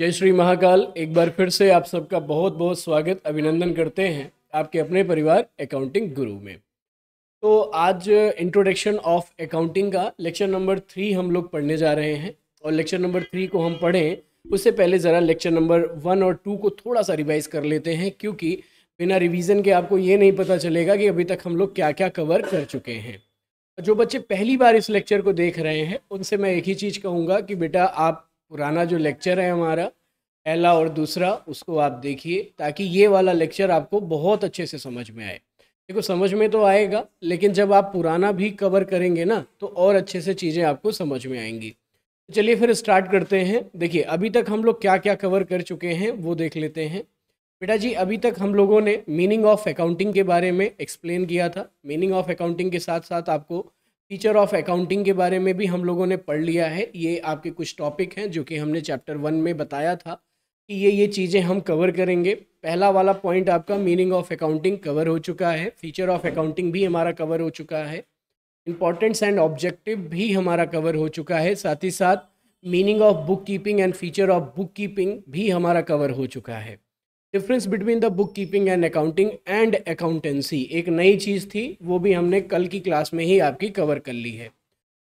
जय श्री महाकाल। एक बार फिर से आप सबका बहुत बहुत स्वागत, अभिनंदन करते हैं आपके अपने परिवार अकाउंटिंग गुरु में। तो आज इंट्रोडक्शन ऑफ़ अकाउंटिंग का लेक्चर नंबर थ्री हम लोग पढ़ने जा रहे हैं और लेक्चर नंबर थ्री को हम पढ़ें, उससे पहले ज़रा लेक्चर नंबर वन और टू को थोड़ा सा रिवाइज कर लेते हैं, क्योंकि बिना रिवीजन के आपको ये नहीं पता चलेगा कि अभी तक हम लोग क्या क्या कवर कर चुके हैं। जो बच्चे पहली बार इस लेक्चर को देख रहे हैं, उनसे मैं एक ही चीज़ कहूँगा कि बेटा आप पुराना जो लेक्चर है हमारा, पहला और दूसरा, उसको आप देखिए, ताकि ये वाला लेक्चर आपको बहुत अच्छे से समझ में आए। देखो, समझ में तो आएगा, लेकिन जब आप पुराना भी कवर करेंगे ना तो और अच्छे से चीज़ें आपको समझ में आएँगी। चलिए फिर स्टार्ट करते हैं। देखिए, अभी तक हम लोग क्या क्या कवर कर चुके हैं, वो देख लेते हैं। बेटा जी अभी तक हम लोगों ने मीनिंग ऑफ़ अकाउंटिंग के बारे में एक्सप्लेन किया था। मीनिंग ऑफ़ अकाउंटिंग के साथ साथ आपको फीचर ऑफ़ अकाउंटिंग के बारे में भी हम लोगों ने पढ़ लिया है। ये आपके कुछ टॉपिक हैं जो कि हमने चैप्टर वन में बताया था कि ये ये चीज़ें हम कवर करेंगे। पहला वाला पॉइंट आपका मीनिंग ऑफ़ अकाउंटिंग कवर हो चुका है। फीचर ऑफ़ अकाउंटिंग भी हमारा कवर हो चुका है। इंपॉर्टेंट्स एंड ऑब्जेक्टिव भी हमारा कवर हो चुका है। साथ ही साथ meaning of book keeping and feature of book keeping भी हमारा कवर हो चुका है। Difference between the book keeping and accounting and accountancy एक नई चीज़ थी, वो भी हमने कल की क्लास में ही आपकी कवर कर ली है।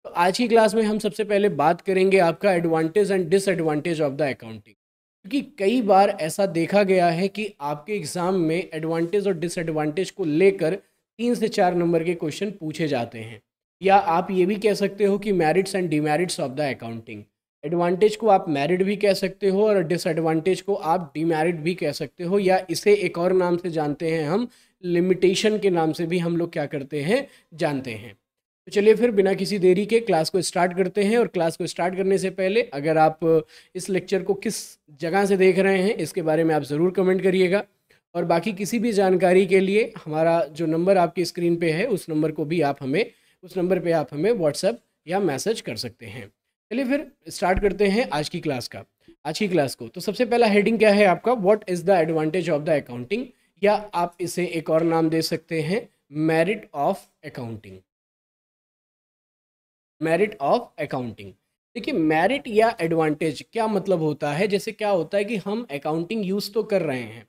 तो आज की क्लास में हम सबसे पहले बात करेंगे आपका advantage and disadvantage of the accounting क्योंकि कई बार ऐसा देखा गया है कि आपके एग्ज़ाम में एडवांटेज और डिसएडवांटेज को लेकर तीन से चार नंबर के क्वेश्चन पूछे जाते हैं। या आप ये भी कह सकते हो कि merits and demerits of the accounting advantage को आप मेरिट भी कह सकते हो और डिसएडवांटेज को आप डिमेरिट भी कह सकते हो, या इसे एक और नाम से जानते हैं हम लिमिटेशन के नाम से भी हम लोग क्या करते हैं, जानते हैं। तो चलिए फिर बिना किसी देरी के क्लास को स्टार्ट करते हैं और क्लास को स्टार्ट करने से पहले अगर आप इस लेक्चर को किस जगह से देख रहे हैं, इसके बारे में आप ज़रूर कमेंट करिएगा। और बाकी किसी भी जानकारी के लिए हमारा जो नंबर आपकी स्क्रीन पे है, उस नंबर को भी आप हमें, उस नंबर पे आप हमें व्हाट्सअप या मैसेज कर सकते हैं। चलिए फिर स्टार्ट करते हैं आज की क्लास का। आज की क्लास को। तो सबसे पहला हेडिंग क्या है आपका? What is the advantage of the accounting या आप इसे एक और नाम दे सकते हैं merit of accounting merit of accounting देखिए मेरिट या एडवांटेज क्या मतलब होता है? जैसे क्या होता है कि हम अकाउंटिंग यूज़ तो कर रहे हैं।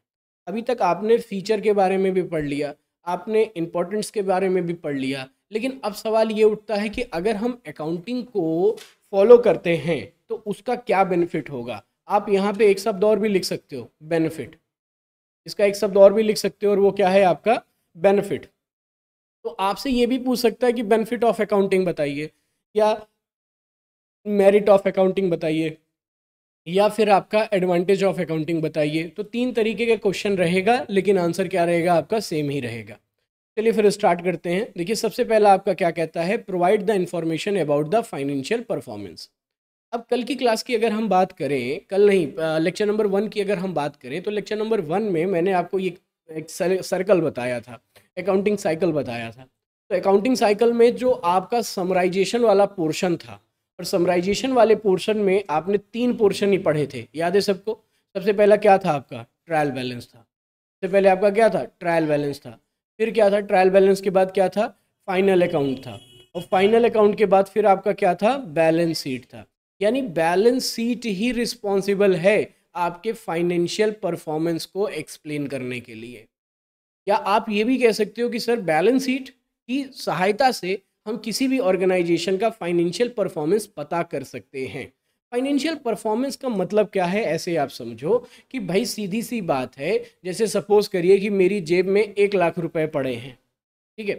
अभी तक आपने फीचर के बारे में भी पढ़ लिया, आपने इम्पोर्टेंस के बारे में भी पढ़ लिया, लेकिन अब सवाल ये उठता है कि अगर हम अकाउंटिंग को फॉलो करते हैं तो उसका क्या बेनिफिट होगा? आप यहाँ पे एक शब्द और भी लिख सकते हो, बेनिफिट। इसका एक शब्द और भी लिख सकते हो और वो क्या है आपका? बेनिफिट। तो आपसे ये भी पूछ सकता है कि बेनिफिट ऑफ़ अकाउंटिंग बताइए, या मेरिट ऑफ़ अकाउंटिंग बताइए, या फिर आपका एडवांटेज ऑफ़ अकाउंटिंग बताइए। तो तीन तरीके का क्वेश्चन रहेगा, लेकिन आंसर क्या रहेगा? आपका सेम ही रहेगा। चलिए फिर स्टार्ट करते हैं। देखिए, सबसे पहला आपका क्या कहता है? Provide the information about the financial performance अब कल की क्लास की अगर हम बात करें, कल नहीं लेक्चर नंबर वन की अगर हम बात करें तो लेक्चर नंबर वन में मैंने आपको ये एक सर्कल बताया था अकाउंटिंग साइकिल बताया था। तो अकाउंटिंग साइकिल में जो आपका समराइजेशन वाला पोर्शन था, और समराइजेशन वाले पोर्शन में आपने तीन पोर्शन ही पढ़े थे। याद है सबको? सबसे पहला क्या था आपका? ट्रायल बैलेंस था। सबसे पहले आपका क्या था? ट्रायल बैलेंस था। फिर क्या था? ट्रायल बैलेंस के बाद क्या था? फाइनल अकाउंट था। और फाइनल अकाउंट के बाद फिर आपका क्या था? बैलेंस सीट था। यानी बैलेंस सीट ही रिस्पॉन्सिबल है आपके फाइनेंशियल परफॉर्मेंस को एक्सप्लेन करने के लिए। या आप ये भी कह सकते हो कि सर बैलेंस सीट की सहायता से हम किसी भी ऑर्गेनाइजेशन का फाइनेंशियल परफॉर्मेंस पता कर सकते हैं? फाइनेंशियल परफॉर्मेंस का मतलब क्या है? ऐसे आप समझो कि भाई सीधी सी बात है, जैसे सपोज़ करिए कि मेरी जेब में एक लाख रुपए पड़े हैं, ठीक है?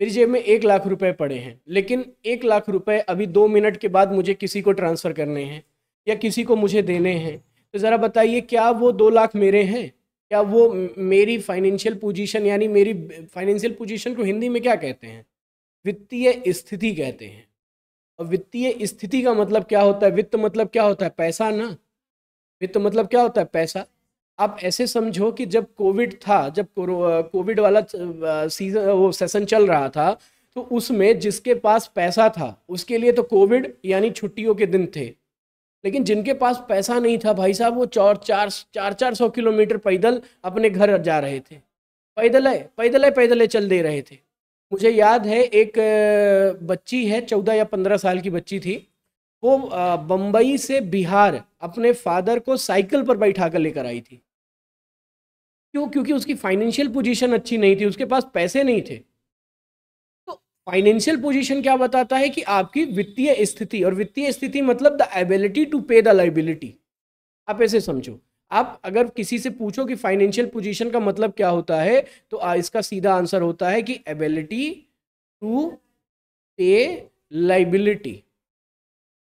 मेरी जेब में एक लाख रुपए पड़े हैं, लेकिन एक लाख रुपए अभी दो मिनट के बाद मुझे किसी को ट्रांसफ़र करने हैं या किसी को मुझे देने हैं तो ज़रा बताइए, क्या वो दो लाख मेरे हैं? क्या वो मेरी फाइनेंशियल पोजीशन यानी मेरी फाइनेंशियल पोजीशन को हिंदी में क्या कहते हैं? वित्तीय स्थिति कहते हैं। और वित्तीय स्थिति का मतलब क्या होता है? वित्त मतलब क्या होता है? पैसा ना। वित्त मतलब क्या होता है? पैसा। आप ऐसे समझो कि जब कोविड था, जब कोविड वाला सीज़न, वो सेशन चल रहा था तो उसमें जिसके पास पैसा था, उसके लिए तो कोविड यानी छुट्टियों के दिन थे। लेकिन जिनके पास पैसा नहीं था भाई साहब, वो चार चार चार चार सौ किलोमीटर पैदल अपने घर जा रहे थे। पैदल पैदल पैदल चल दे रहे थे। मुझे याद है, एक बच्ची है, चौदह या पंद्रह साल की बच्ची थी। वो बम्बई से बिहार अपने फादर को साइकिल पर बैठा कर लेकर आई थी। क्यों? क्योंकि उसकी फाइनेंशियल पोजीशन अच्छी नहीं थी, उसके पास पैसे नहीं थे। तो फाइनेंशियल पोजीशन क्या बताता है कि आपकी वित्तीय स्थिति, और वित्तीय स्थिति मतलब the ability to pay the liability. आप ऐसे समझो। आप अगर किसी से पूछो कि फाइनेंशियल पोजीशन का मतलब क्या होता है तो इसका सीधा आंसर होता है कि एबिलिटी टू पे लाइबिलिटी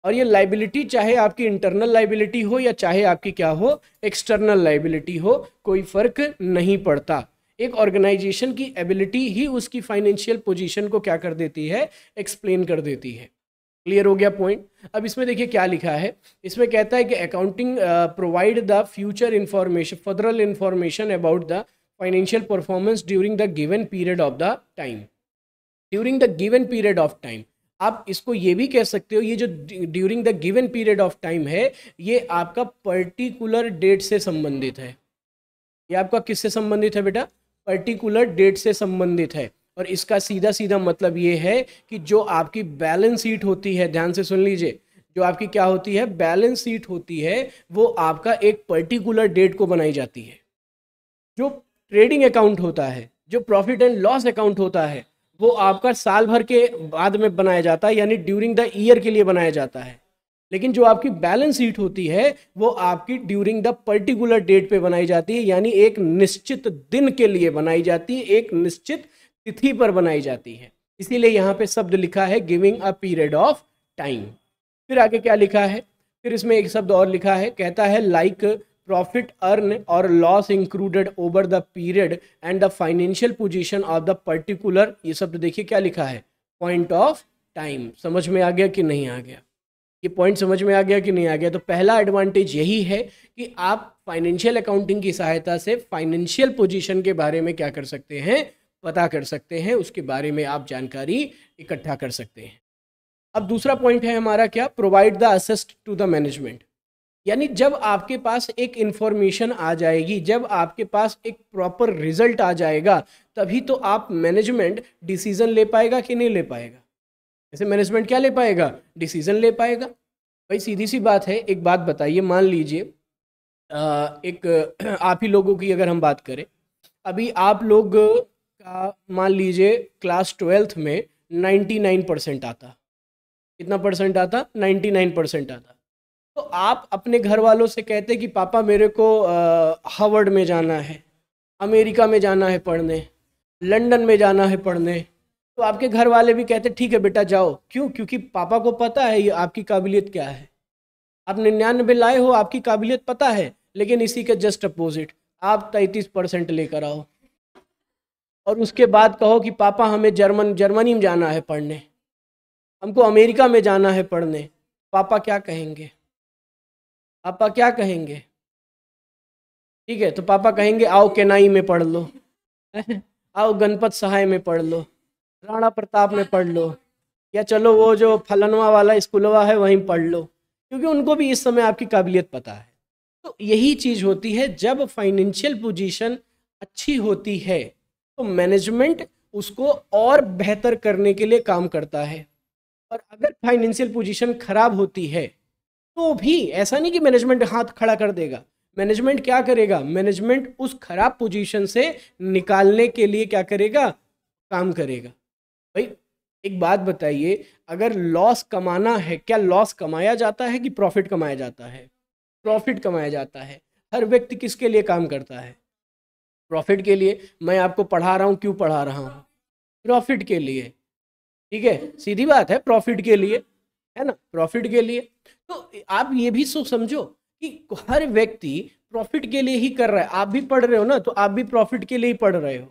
और ये लाइबिलिटी चाहे आपकी इंटरनल लाइबिलिटी हो या चाहे आपकी क्या हो एक्सटर्नल लाइबिलिटी हो, कोई फ़र्क नहीं पड़ता। एक ऑर्गेनाइजेशन की एबिलिटी ही उसकी फाइनेंशियल पोजीशन को क्या कर देती है एक्सप्लेन कर देती है। क्लियर हो गया पॉइंट अब इसमें देखिए क्या लिखा है? इसमें कहता है कि accounting provide the future information further information about the financial performance during the given period of the time during the given period of time आप इसको ये भी कह सकते हो, ये जो during the given period of time है, ये आपका पर्टिकुलर डेट से संबंधित है. ये आपका किससे संबंधित है बेटा? पर्टिकुलर डेट से संबंधित है. और इसका सीधा सीधा मतलब ये है कि जो आपकी बैलेंस शीट होती है, ध्यान से सुन लीजिए, जो आपकी क्या होती है बैलेंस शीट होती है, वो आपका एक पर्टिकुलर डेट को बनाई जाती है। जो ट्रेडिंग अकाउंट होता है, जो प्रॉफिट एंड लॉस अकाउंट होता है, वो आपका साल भर के बाद में बनाया जाता है, यानी ड्यूरिंग द ईयर के लिए बनाया जाता है। लेकिन जो आपकी बैलेंस शीट होती है, वो आपकी ड्यूरिंग द पर्टिकुलर डेट पे बनाई जाती है, यानी एक निश्चित दिन के लिए बनाई जाती है, एक निश्चित तिथि पर बनाई जाती है। इसीलिए यहाँ पे शब्द लिखा है giving a period of time फिर आगे क्या लिखा है? फिर इसमें एक शब्द और लिखा है, कहता है like profit earn or loss included over the period and the financial position of the particular ये शब्द देखिए क्या लिखा है? पॉइंट ऑफ़ टाइम समझ में आ गया कि नहीं आ गया? ये पॉइंट समझ में आ गया कि नहीं आ गया? तो पहला एडवांटेज यही है कि आप फाइनेंशियल अकाउंटिंग की सहायता से फाइनेंशियल पोजीशन के बारे में क्या कर सकते हैं? पता कर सकते हैं, उसके बारे में आप जानकारी इकट्ठा कर सकते हैं। अब दूसरा पॉइंट है हमारा क्या? Provide the assist to the management यानी जब आपके पास एक इंफॉर्मेशन आ जाएगी, जब आपके पास एक प्रॉपर रिज़ल्ट आ जाएगा, तभी तो आप मैनेजमेंट डिसीज़न ले पाएगा कि नहीं ले पाएगा। ऐसे मैनेजमेंट क्या ले पाएगा? डिसीज़न ले पाएगा। भाई सीधी सी बात है, एक बात बताइए, मान लीजिए एक, आप ही लोगों की अगर हम बात करें, अभी आप लोग का मान लीजिए क्लास ट्वेल्थ में 99 परसेंट आता। कितना परसेंट आता? 99 परसेंट आता। तो आप अपने घर वालों से कहते कि, पापा, मेरे को हार्वर्ड में जाना है, अमेरिका में जाना है पढ़ने, लंदन में जाना है पढ़ने। तो आपके घर वाले भी कहते ठीक है बेटा, जाओ। क्यों? क्योंकि पापा को पता है ये आपकी काबिलियत क्या है। आप निन्यानवे लाए हो, आपकी काबिलियत पता है, लेकिन इसी के जस्ट अपोजिट, आप तैंतीस परसेंट लेकर आओ। और उसके बाद कहो कि, पापा, हमें जर्मन, जर्मनी में जाना है पढ़ने। हमको अमेरिका में जाना है पढ़ने। पापा क्या कहेंगे? पापा क्या कहेंगे? ठीक है तो पापा कहेंगे, आओ केनाई में पढ़ लो। आओ गणपत सहाय में पढ़ लो। राणा प्रताप में पढ़ लो। या चलो वो जो फलनवा वाला स्कूलवा है, वहीं पढ़ लो। क्योंकि उनको भी इस समय आपकी काबिलियत पता है। तो यही चीज़ होती है जब फाइनेंशियल पोजीशन अच्छी होती है। तो मैनेजमेंट उसको और बेहतर करने के लिए काम करता है। और अगर फाइनेंशियल पोजीशन खराब होती है तो भी ऐसा नहीं कि मैनेजमेंट हाथ खड़ा कर देगा। मैनेजमेंट क्या करेगा? मैनेजमेंट उस खराब पोजीशन से निकालने के लिए क्या करेगा? काम करेगा। भाई, एक बात बताइए, अगर लॉस कमाना है, क्या लॉस कमाया जाता है कि प्रॉफिट कमाया जाता है? प्रॉफिट कमाया जाता है। हर व्यक्ति किसके लिए काम करता है? प्रॉफिट के लिए मैं आपको पढ़ा रहा हूँ क्यों पढ़ा रहा हूँ? प्रॉफिट के लिए। ठीक है? सीधी बात है प्रॉफिट के लिए है ना? प्रॉफिट के लिए। तो आप ये भी सो समझो कि हर व्यक्ति प्रॉफिट के लिए ही कर रहा है। आप भी पढ़ रहे हो ना तो आप भी प्रॉफिट के लिए ही पढ़ रहे हो।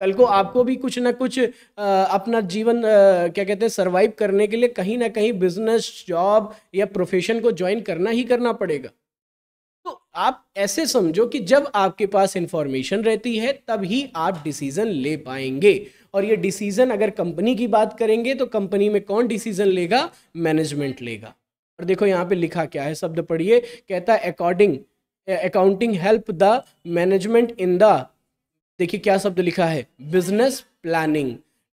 कल को आपको भी कुछ ना कुछ आ, अपना जीवन आ, क्या कहते हैं सर्वाइव करने के लिए कहीं ना कहीं बिज़नेस जॉब या प्रोफेशन को ज्वाइन करना ही करना पड़ेगा। आप ऐसे समझो कि जब आपके पास इंफॉर्मेशन रहती है तब ही आप डिसीज़न ले पाएँगे। और ये डिसीज़न अगर कंपनी की बात करेंगे तो कंपनी में कौन डिसीज़न लेगा? मैनेजमेंट लेगा। और देखो यहाँ पे लिखा क्या है, शब्द पढ़िए। कहता है according accounting help the management in the देखिए क्या शब्द लिखा है? Business planning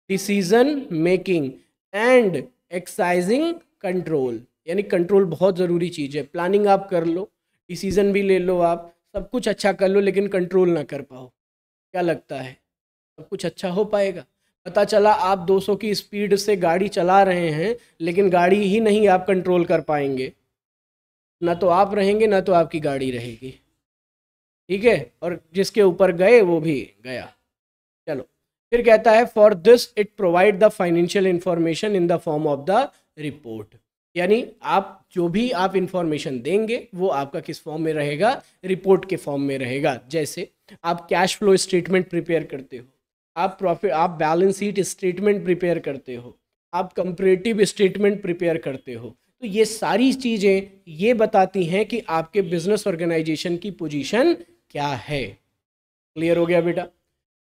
decision making and exercising control यानी कंट्रोल बहुत ज़रूरी चीज़ है। प्लानिंग आप कर लो। डिसीज़न भी ले लो आप, सब कुछ अच्छा कर लो, लेकिन कंट्रोल ना कर पाओ। क्या लगता है? सब कुछ अच्छा हो पाएगा? पता चला आप 200 की स्पीड से गाड़ी चला रहे हैं, लेकिन गाड़ी ही नहीं आप कंट्रोल कर पाएँगे। ना तो आप रहेंगे, ना तो आपकी गाड़ी रहेगी। ठीक है? और जिसके ऊपर गए, वो भी गया। चलो। फिर कहता है for this it provide the financial information in the form of the report यानी आप जो भी आप इंफॉर्मेशन देंगे, वो आपका किस फॉर्म में रहेगा? रिपोर्ट के फॉर्म में रहेगा। जैसे आप कैश फ्लो स्टेटमेंट प्रिपेयर करते हो, आप प्रॉफिट आप बैलेंस शीट स्टेटमेंट प्रिपेयर करते हो, आप कंपरेटिव स्टेटमेंट प्रिपेयर करते हो तो ये सारी चीज़ें ये बताती हैं कि आपके बिज़नेस ऑर्गेनाइजेशन की पोजीशन क्या है। क्लियर हो गया बेटा?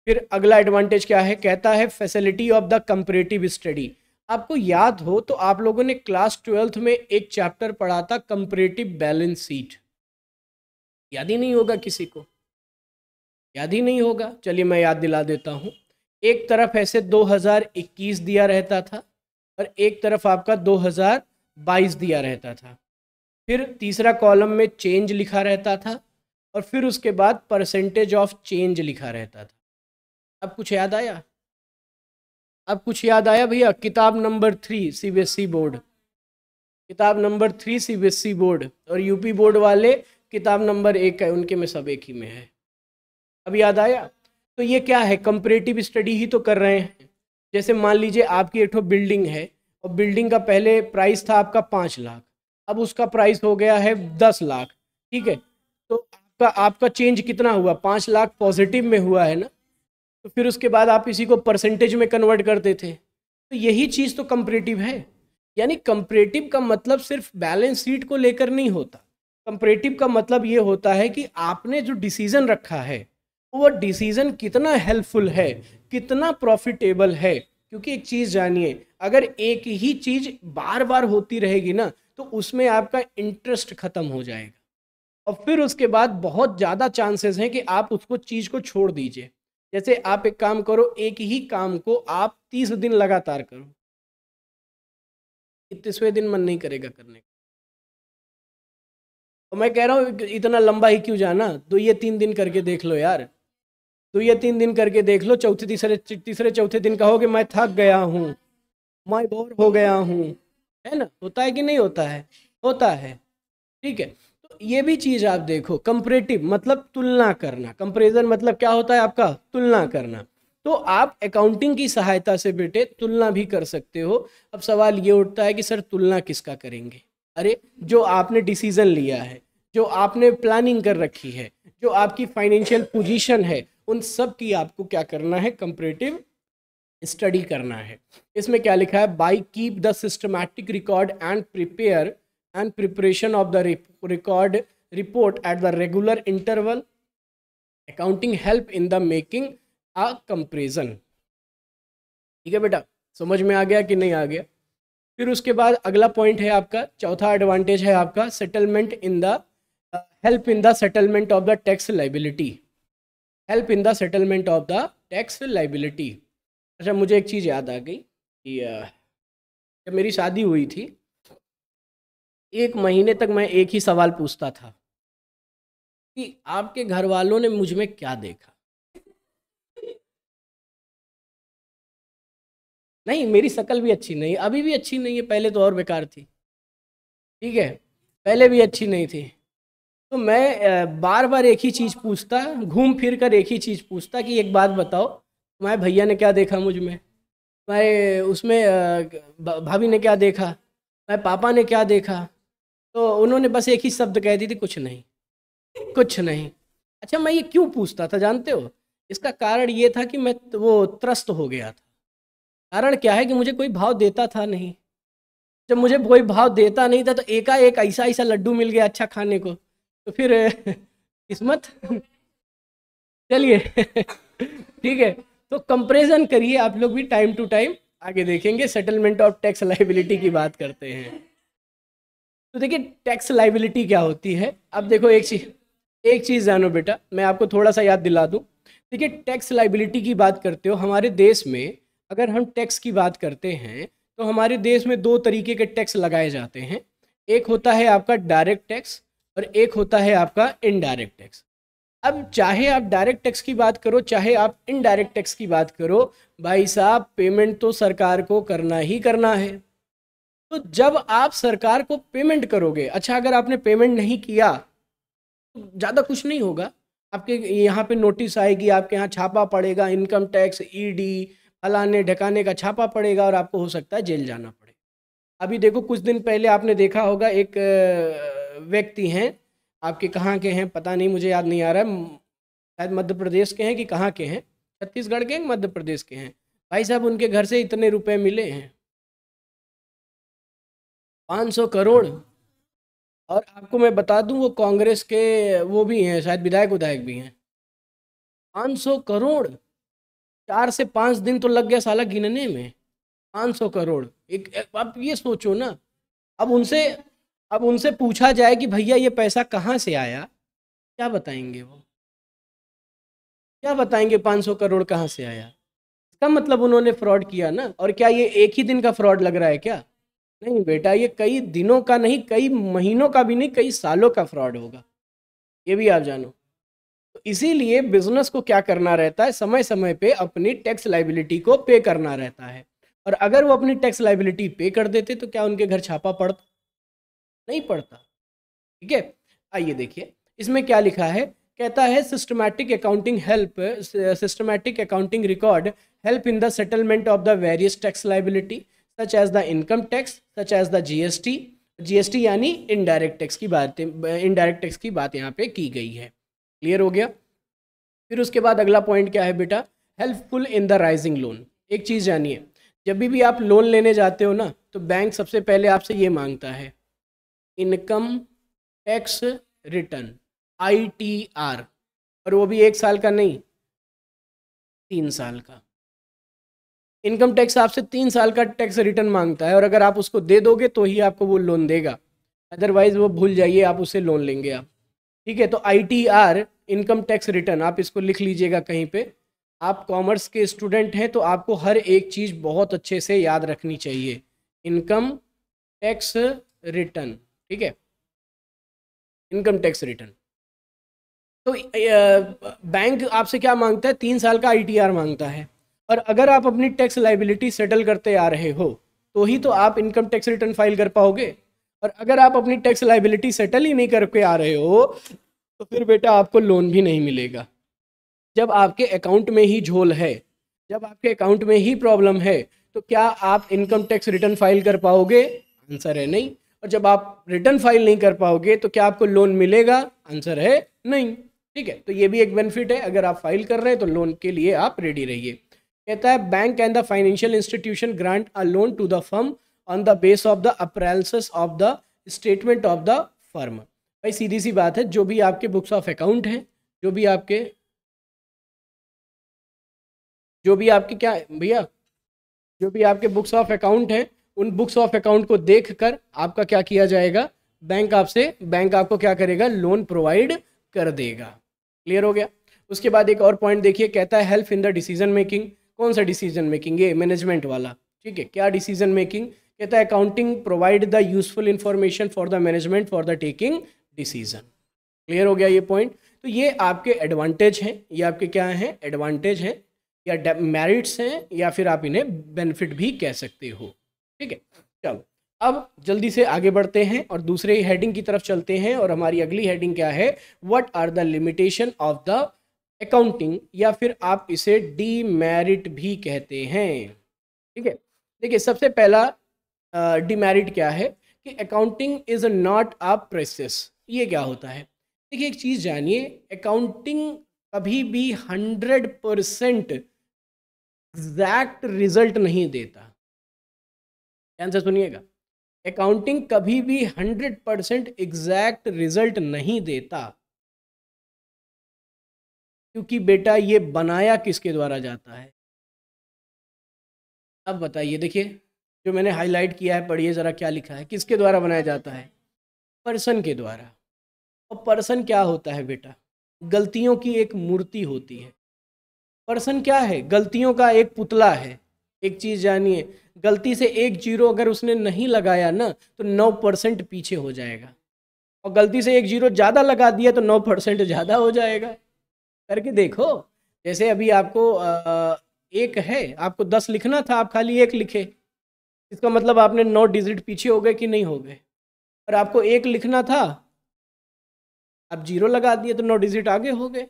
फिर अगला एडवांटेज क्या है? कहता है facility of the comparative study आपको याद हो तो आप लोगों ने क्लास ट्वेल्थ में एक चैप्टर पढ़ा था कंपरेटिव बैलेंस सीट याद ही नहीं होगा किसी को। याद ही नहीं होगा। चलिए मैं याद दिला देता हूँ। एक तरफ़ ऐसे 2021 दिया रहता था और एक तरफ़ आपका 2022 दिया रहता था। फिर तीसरा कॉलम में चेंज लिखा रहता था और फिर उसके बाद परसेंटेज ऑफ़ चेंज लिखा रहता था। अब कुछ याद आया? अब कुछ याद आया भैया? किताब नंबर थ्री सी बोर्ड किताब नंबर थ्री सी बोर्ड और यूपी बोर्ड वाले किताब नंबर एक है, उनके में सब एक ही में है। अब याद आया? तो ये क्या है? कंपरेटिव स्टडी ही तो कर रहे हैं। जैसे मान लीजिए आपकी एक बिल्डिंग है, और बिल्डिंग का पहले प्राइस था आपका पाँच लाख। अब उसका प्राइस हो गया है दस लाख। ठीक है? तो आपका आपका चेंज कितना हुआ? पाँच लाख पॉजिटिव में हुआ है ना? तो फिर उसके बाद आप इसी को परसेंटेज में कन्वर्ट करते थे। तो यही चीज़ तो कंपरेटिव है। यानी कंपरेटिव का मतलब सिर्फ़ बैलेंस शीट को लेकर नहीं होता। कंपरेटिव का मतलब ये होता है कि आपने जो डिसीज़न रखा है, वो डिसीज़न कितना हेल्पफुल है, कितना प्रॉफिटेबल है। क्योंकि एक चीज़ जानिए, अगर एक ही चीज़ बार बार होती रहेगी ना तो उसमें आपका इंटरेस्ट ख़त्म हो जाएगा। और फिर उसके बाद बहुत ज़्यादा चांसेस हैं कि आप उसको चीज़ को छोड़ दीजिए। जैसे आप एक काम करो, एक ही काम को आप तीस दिन लगातार करो। इक्कीसवें दिन मन नहीं करेगा करने का। तो मैं कह रहा हूँ इतना लंबा ही क्यों जाना? दो ये तीन दिन करके देख लो यार। तो ये तीन दिन करके देख लो, चौथे, तीसरे तीसरे, चौथे दिन कहोगे मैं थक गया हूँ, मैं बोर हो गया हूँ। है ना? होता है कि नहीं होता है? होता है। ठीक है? तो ये भी चीज़ आप देखो कंपरेटिव मतलब तुलना करना। कंपेरिजन मतलब क्या होता है आपका? तुलना करना। तो आप अकाउंटिंग की सहायता से बेटे तुलना भी कर सकते हो। अब सवाल ये उठता है कि सर तुलना किसका करेंगे? अरे, जो आपने डिसीज़न लिया है, जो आपने प्लानिंग कर रखी है, जो आपकी फाइनेंशियल पोजीशन है, उन सब की आपको क्या करना है? कंपरेटिव स्टडी करना है। इसमें क्या लिखा है? By keep the systematic record and prepare and preparation of the record report at the regular interval accounting help in the making a comparison ठीक है बेटा? समझ में आ गया कि नहीं आ गया? फिर उसके बाद अगला पॉइंट है आपका, चौथा एडवांटेज है आपका settlement in the help in the settlement of the tax liability help in the settlement of the tax liability अच्छा मुझे एक चीज़ याद आ गई कि जब मेरी शादी हुई थी एक महीने तक मैं एक ही सवाल पूछता था कि आपके घर वालों ने मुझमें क्या देखा? नहीं, मेरी शक्ल भी अच्छी नहीं, अभी भी अच्छी नहीं है, पहले तो और बेकार थी। ठीक है, पहले भी अच्छी नहीं थी। तो मैं बार बार एक ही चीज़ पूछता घूम फिर कर एक ही चीज़ पूछता कि एक बात बताओ, तुम्हारे भैया ने क्या देखा मुझमें? तुम्हारे, उसमें भाभी ने क्या देखा? तुम्हारे पापा ने क्या देखा? तो उन्होंने बस एक ही शब्द कह दी थी, कुछ नहीं कुछ नहीं। अच्छा मैं ये क्यों पूछता था, जानते हो? इसका कारण ये था कि मैं वो त्रस्त हो गया था। कारण क्या है कि मुझे कोई भाव देता था नहीं। जब मुझे कोई भाव देता नहीं था तो एकाएक ऐसा ऐसा लड्डू मिल गया अच्छा खाने को। तो फिर किस्मत? चलिए, ठीक है। तो कंपेरिजन करिए, आप लोग भी टाइम टू टाइम आगे देखेंगे। सेटलमेंट ऑफ़ टैक्स लाइबिलिटी की बात करते हैं। तो देखिए टैक्स लाइबिलिटी क्या होती है? अब देखो एक चीज़ एक चीज़ जानो बेटा, मैं आपको थोड़ा सा याद दिला दूँ। देखिए टैक्स लाइबिलिटी की बात करते हो, हमारे देश में अगर हम टैक्स की बात करते हैं तो हमारे देश में दो तरीके के टैक्स लगाए जाते हैं। एक होता है आपका डायरेक्ट टैक्स और एक होता है आपका इनडायरेक्ट टैक्स अब चाहे आप डायरेक्ट टैक्स की बात करो, चाहे आप इनडायरेक्ट टैक्स की बात करो, भाई साहब पेमेंट तो सरकार को करना ही करना है। तो जब आप सरकार को पेमेंट करोगे अच्छा अगर आपने पेमेंट नहीं किया तो ज़्यादा कुछ नहीं होगा। आपके यहाँ पे नोटिस आएगी, आपके यहाँ छापा पड़ेगा इनकम टैक्स ईडी फलाने, ढकाने का छापा पड़ेगा और आपको हो सकता है जेल जाना पड़े। अभी देखो, कुछ दिन पहले आपने देखा होगा, एक व्यक्ति हैं, आपके कहाँ के हैं, पता नहीं, मुझे याद नहीं आ रहा है, शायद मध्य प्रदेश के हैं कि कहाँ के हैं? छत्तीसगढ़ के हैं मध्य प्रदेश के हैं? भाई साहब, उनके घर से इतने रुपए मिले हैं। पाँच सौ करोड़। और आपको मैं बता दूँ वो कांग्रेस के वो भी हैं शायद विधायक विधायक भी हैं। पाँच सौ करोड़ चार से पाँच दिन तो लग गया साला गिनने में। पाँच सौ करोड़ एक आप ये सोचो ना। अब उनसे अब उनसे पूछा जाए कि भैया ये पैसा कहाँ से आया क्या बताएँगे वो? क्या बताएँगे पाँच सौ करोड़ कहाँ से आया? इसका मतलब उन्होंने फ्रॉड किया ना? और क्या ये एक ही दिन का फ्रॉड लग रहा है क्या? नहीं बेटा, ये कई दिनों का नहीं, कई महीनों का भी नहीं, कई सालों का फ्रॉड होगा। ये भी आप जानो। तो इसीलिए बिज़नेस को क्या करना रहता है? समय समय पे अपनी टैक्स लाइबिलिटी को पे करना रहता है। और अगर वो अपनी टैक्स लाइबिलिटी पे कर देते तो क्या उनके घर छापा पड़ता? नहीं पड़ता। ठीक है? आइए देखिए। इसमें क्या लिखा है? कहता है systematic accounting help systematic accounting record help in the settlement of the various tax liability such as the income tax such as the GST GST यानी इनडायरेक्ट टैक्स की बात इनडायरेक्ट टैक्स की बात यहाँ पे की गई है। क्लियर हो गया? फिर उसके बाद अगला पॉइंट क्या है बेटा? Helpful in the raising loan एक चीज़ जानिए जब भी, भी आप लोन लेने जाते हो ना तो बैंक सबसे पहले आपसे ये माँगता है income tax return I T R और वो भी एक साल का नहीं तीन साल का। इनकम टैक्स आपसे तीन साल का टैक्स रिटर्न माँगता है और अगर आप उसको दे दोगे तो ही आपको वो लोन देगा। अदरवाइज़ वो भूल जाइए, आप उससे लोन लेंगे आप। ठीक है तो I T R income tax return, आप इसको लिख लीजिएगा कहीं पे। आप कॉमर्स के स्टूडेंट हैं तो आपको हर एक चीज़ बहुत अच्छे से याद रखनी चाहिए। इनकम टैक्स रिटर्न, ठीक है? Income tax return. तो बैंक आपसे क्या माँगता है? तीन साल का आईटीआर माँगता है। और अगर आप अपनी टैक्स लाइबिलिटी सेटल करते आ रहे हो तो ही तो आप इनकम टैक्स रिटर्न फ़ाइल कर पाओगे। और अगर आप अपनी टैक्स लाइबिलिटी सेटल ही नहीं करके आ रहे हो तो फिर बेटा आपको लोन भी नहीं मिलेगा। जब आपके अकाउंट में ही झोल है, जब आपके अकाउंट में ही प्रॉब्लम है तो क्या आप इनकम टैक्स रिटर्न फ़ाइल कर पाओगे? आंसर है नहीं। और जब आप रिटर्न फ़ाइल नहीं कर पाओगे तो क्या आपको लोन मिलेगा? आंसर है नहीं। ठीक है तो ये भी एक बेनिफिट है। अगर आप फ़ाइल कर रहे हैं तो लोन के लिए आप रेडी रहिए। कहता है bank and the financial institution grant a loan to the firm on the base of the appraisals of the statement of the firm भाई, सीधी सी बात है, जो भी आपके बुक्स ऑफ़ अकाउंट हैं, जो भी आपके, जो भी आपके क्या, भैया, जो भी आपके बुक्स ऑफ़ अकाउंट हैं, उन बुक्स ऑफ़ अकाउंट को देख कर आपका क्या किया जाएगा? बैंक आपसे बैंक आपको क्या करेगा? लोन प्रोवाइड कर देगा। क्लियर हो गया? उसके बाद एक और पॉइंट देखिए, कहता है help in the decision making कौन सा डिसीज़न मेकिंग ये मैनेजमेंट वाला। ठीक है? क्या डिसीज़न मेकिंग कहता है accounting provide the useful information for the management for the taking decision clear हो गया ये पॉइंट तो ये आपके एडवांटेज हैं, ये आपके क्या हैं? एडवांटेज हैं, या मेरिट्स हैं, या फिर आप इन्हें बेनिफिट भी कह सकते हो। ठीक है? चलो, अब जल्दी से आगे बढ़ते हैं और दूसरे हेडिंग की तरफ़ चलते हैं और हमारी अगली हेडिंग क्या है? What are the limitation of the accounting या फिर आप इसे डी मेरिट भी कहते हैं। ठीक है? देखिए, सबसे पहला डीमेरिट क्या है? कि accounting is not a precise ये क्या होता है? देखिए, एक चीज़ जानिए अकाउंटिंग कभी भी हंड्रेड परसेंट एग्जैक्ट रिज़ल्ट नहीं देता। ध्यान से सुनिएगा। अकाउंटिंग कभी भी हंड्रेड परसेंट एग्जैक्ट रिज़ल्ट नहीं देता। क्योंकि बेटा ये बनाया किसके द्वारा जाता है? अब बताइए, देखिए, जो मैंने हाईलाइट किया है, पढ़िए ज़रा क्या लिखा है, किसके द्वारा बनाया जाता है? पर्सन के द्वारा। और पर्सन क्या होता है बेटा? गलतियों की एक मूर्ति होती है। पर्सन क्या है? गलतियों का एक पुतला है। एक चीज़ जानिए, गलती से एक ज़ीरो अगर उसने नहीं लगाया ना तो नौ परसेंट पीछे हो जाएगा। और गलती से एक ज़ीरो ज़्यादा लगा दिया तो नौ परसेंट ज़्यादा हो जाएगा। करके देखो। जैसे अभी आपको आ, एक है आपको दस लिखना था आप खाली एक लिखे। इसका मतलब आपने नौ डिजिट पीछे हो गए कि नहीं हो गए? और आपको एक लिखना था आप ज़ीरो लगा दिए तो नौ डिजिट आगे हो गए।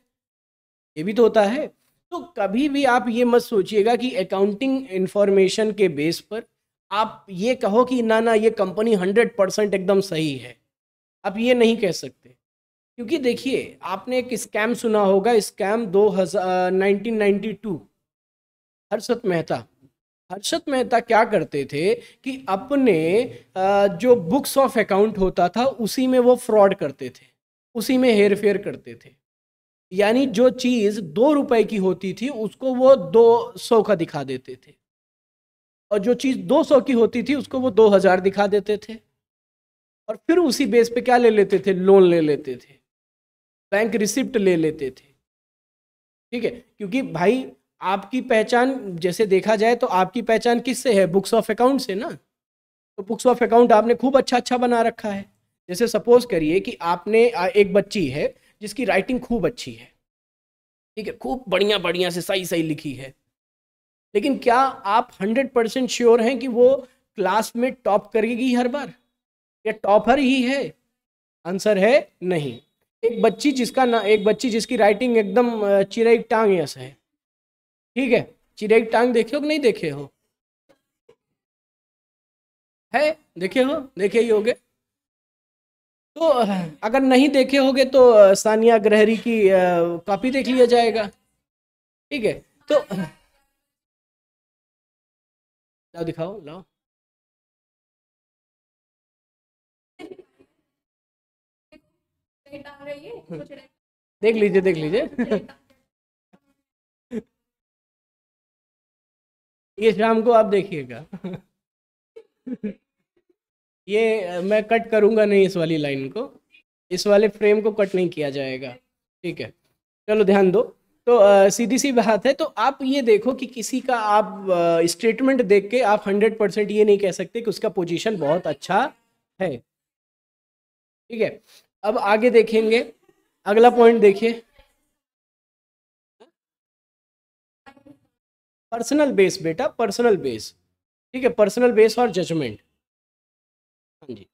ये भी तो होता है। तो कभी भी आप ये मत सोचिएगा कि अकाउंटिंग इन्फॉर्मेशन के बेस पर आप ये कहो कि ना ना ये कंपनी हंड्रेड परसेंट एकदम सही है। आप ये नहीं कह सकते। क्योंकि देखिए, आपने एक स्कैम सुना होगा स्कैम दो हज़ार nineteen ninety two Harshad Mehta Harshad Mehta क्या करते थे कि अपने जो बुक्स ऑफ़ अकाउंट होता था, उसी में वो फ्रॉड करते थे, उसी में हेर फेर करते थे। यानी जो चीज़ दो रुपए की होती थी, उसको वो दो सौ का दिखा देते थे। और जो चीज़ दो सौ की होती थी, उसको वो दो हज़ार दिखा देते थे। और फिर उसी बेस पे क्या ले लेते थे? लोन ले लेते थे। बैंक रिसिप्ट ले लेते थे। ठीक है? क्योंकि भाई, आपकी पहचान, जैसे देखा जाए तो आपकी पहचान किससे है? बुक्स ऑफ़ अकाउंट से ना? तो बुक्स ऑफ़ अकाउंट आपने खूब अच्छा अच्छा बना रखा है। जैसे सपोज़ करिए कि आपने एक बच्ची है, जिसकी राइटिंग खूब अच्छी है। ठीक है? खूब बढ़िया बढ़िया से सही सही लिखी है। लेकिन क्या आप हंड्रेड परसेंट श्योर हैं कि वो क्लास में टॉप करेगी हर बार? या टॉपर ही है? आंसर है नहीं। एक बच्ची जिसका ना, एक बच्ची जिसकी राइटिंग एकदम चिराई टांग यस है। ठीक है? चिराई टांग देखे हो कि नहीं देखे हो? है? देखे हो? देखे ही होगे। तो अगर नहीं देखे होगे तो सानिया ग्रहरी की कॉपी देख लिया जाएगा। ठीक है? तो लाओ दिखाओ, लाओ। देख लीजिए देख लीजिए। ये शाम को आप देखिएगा। ये मैं कट करूँगा नहीं इस वाली लाइन को। इस वाले फ्रेम को कट नहीं किया जाएगा। ठीक है। चलो ध्यान दो। तो आ, सीधी सी बात है तो आप ये देखो कि किसी का आप स्टेटमेंट देख के आप हंड्रेड परसेंट ये नहीं कह सकते कि उसका पोजीशन बहुत अच्छा है। ठीक है। अब आगे देखेंगे। अगला पॉइंट देखिए। पर्सनल बेस बेटा पर्सनल बेस ठीक है पर्सनल बेस और जजमेंट हाँ जी।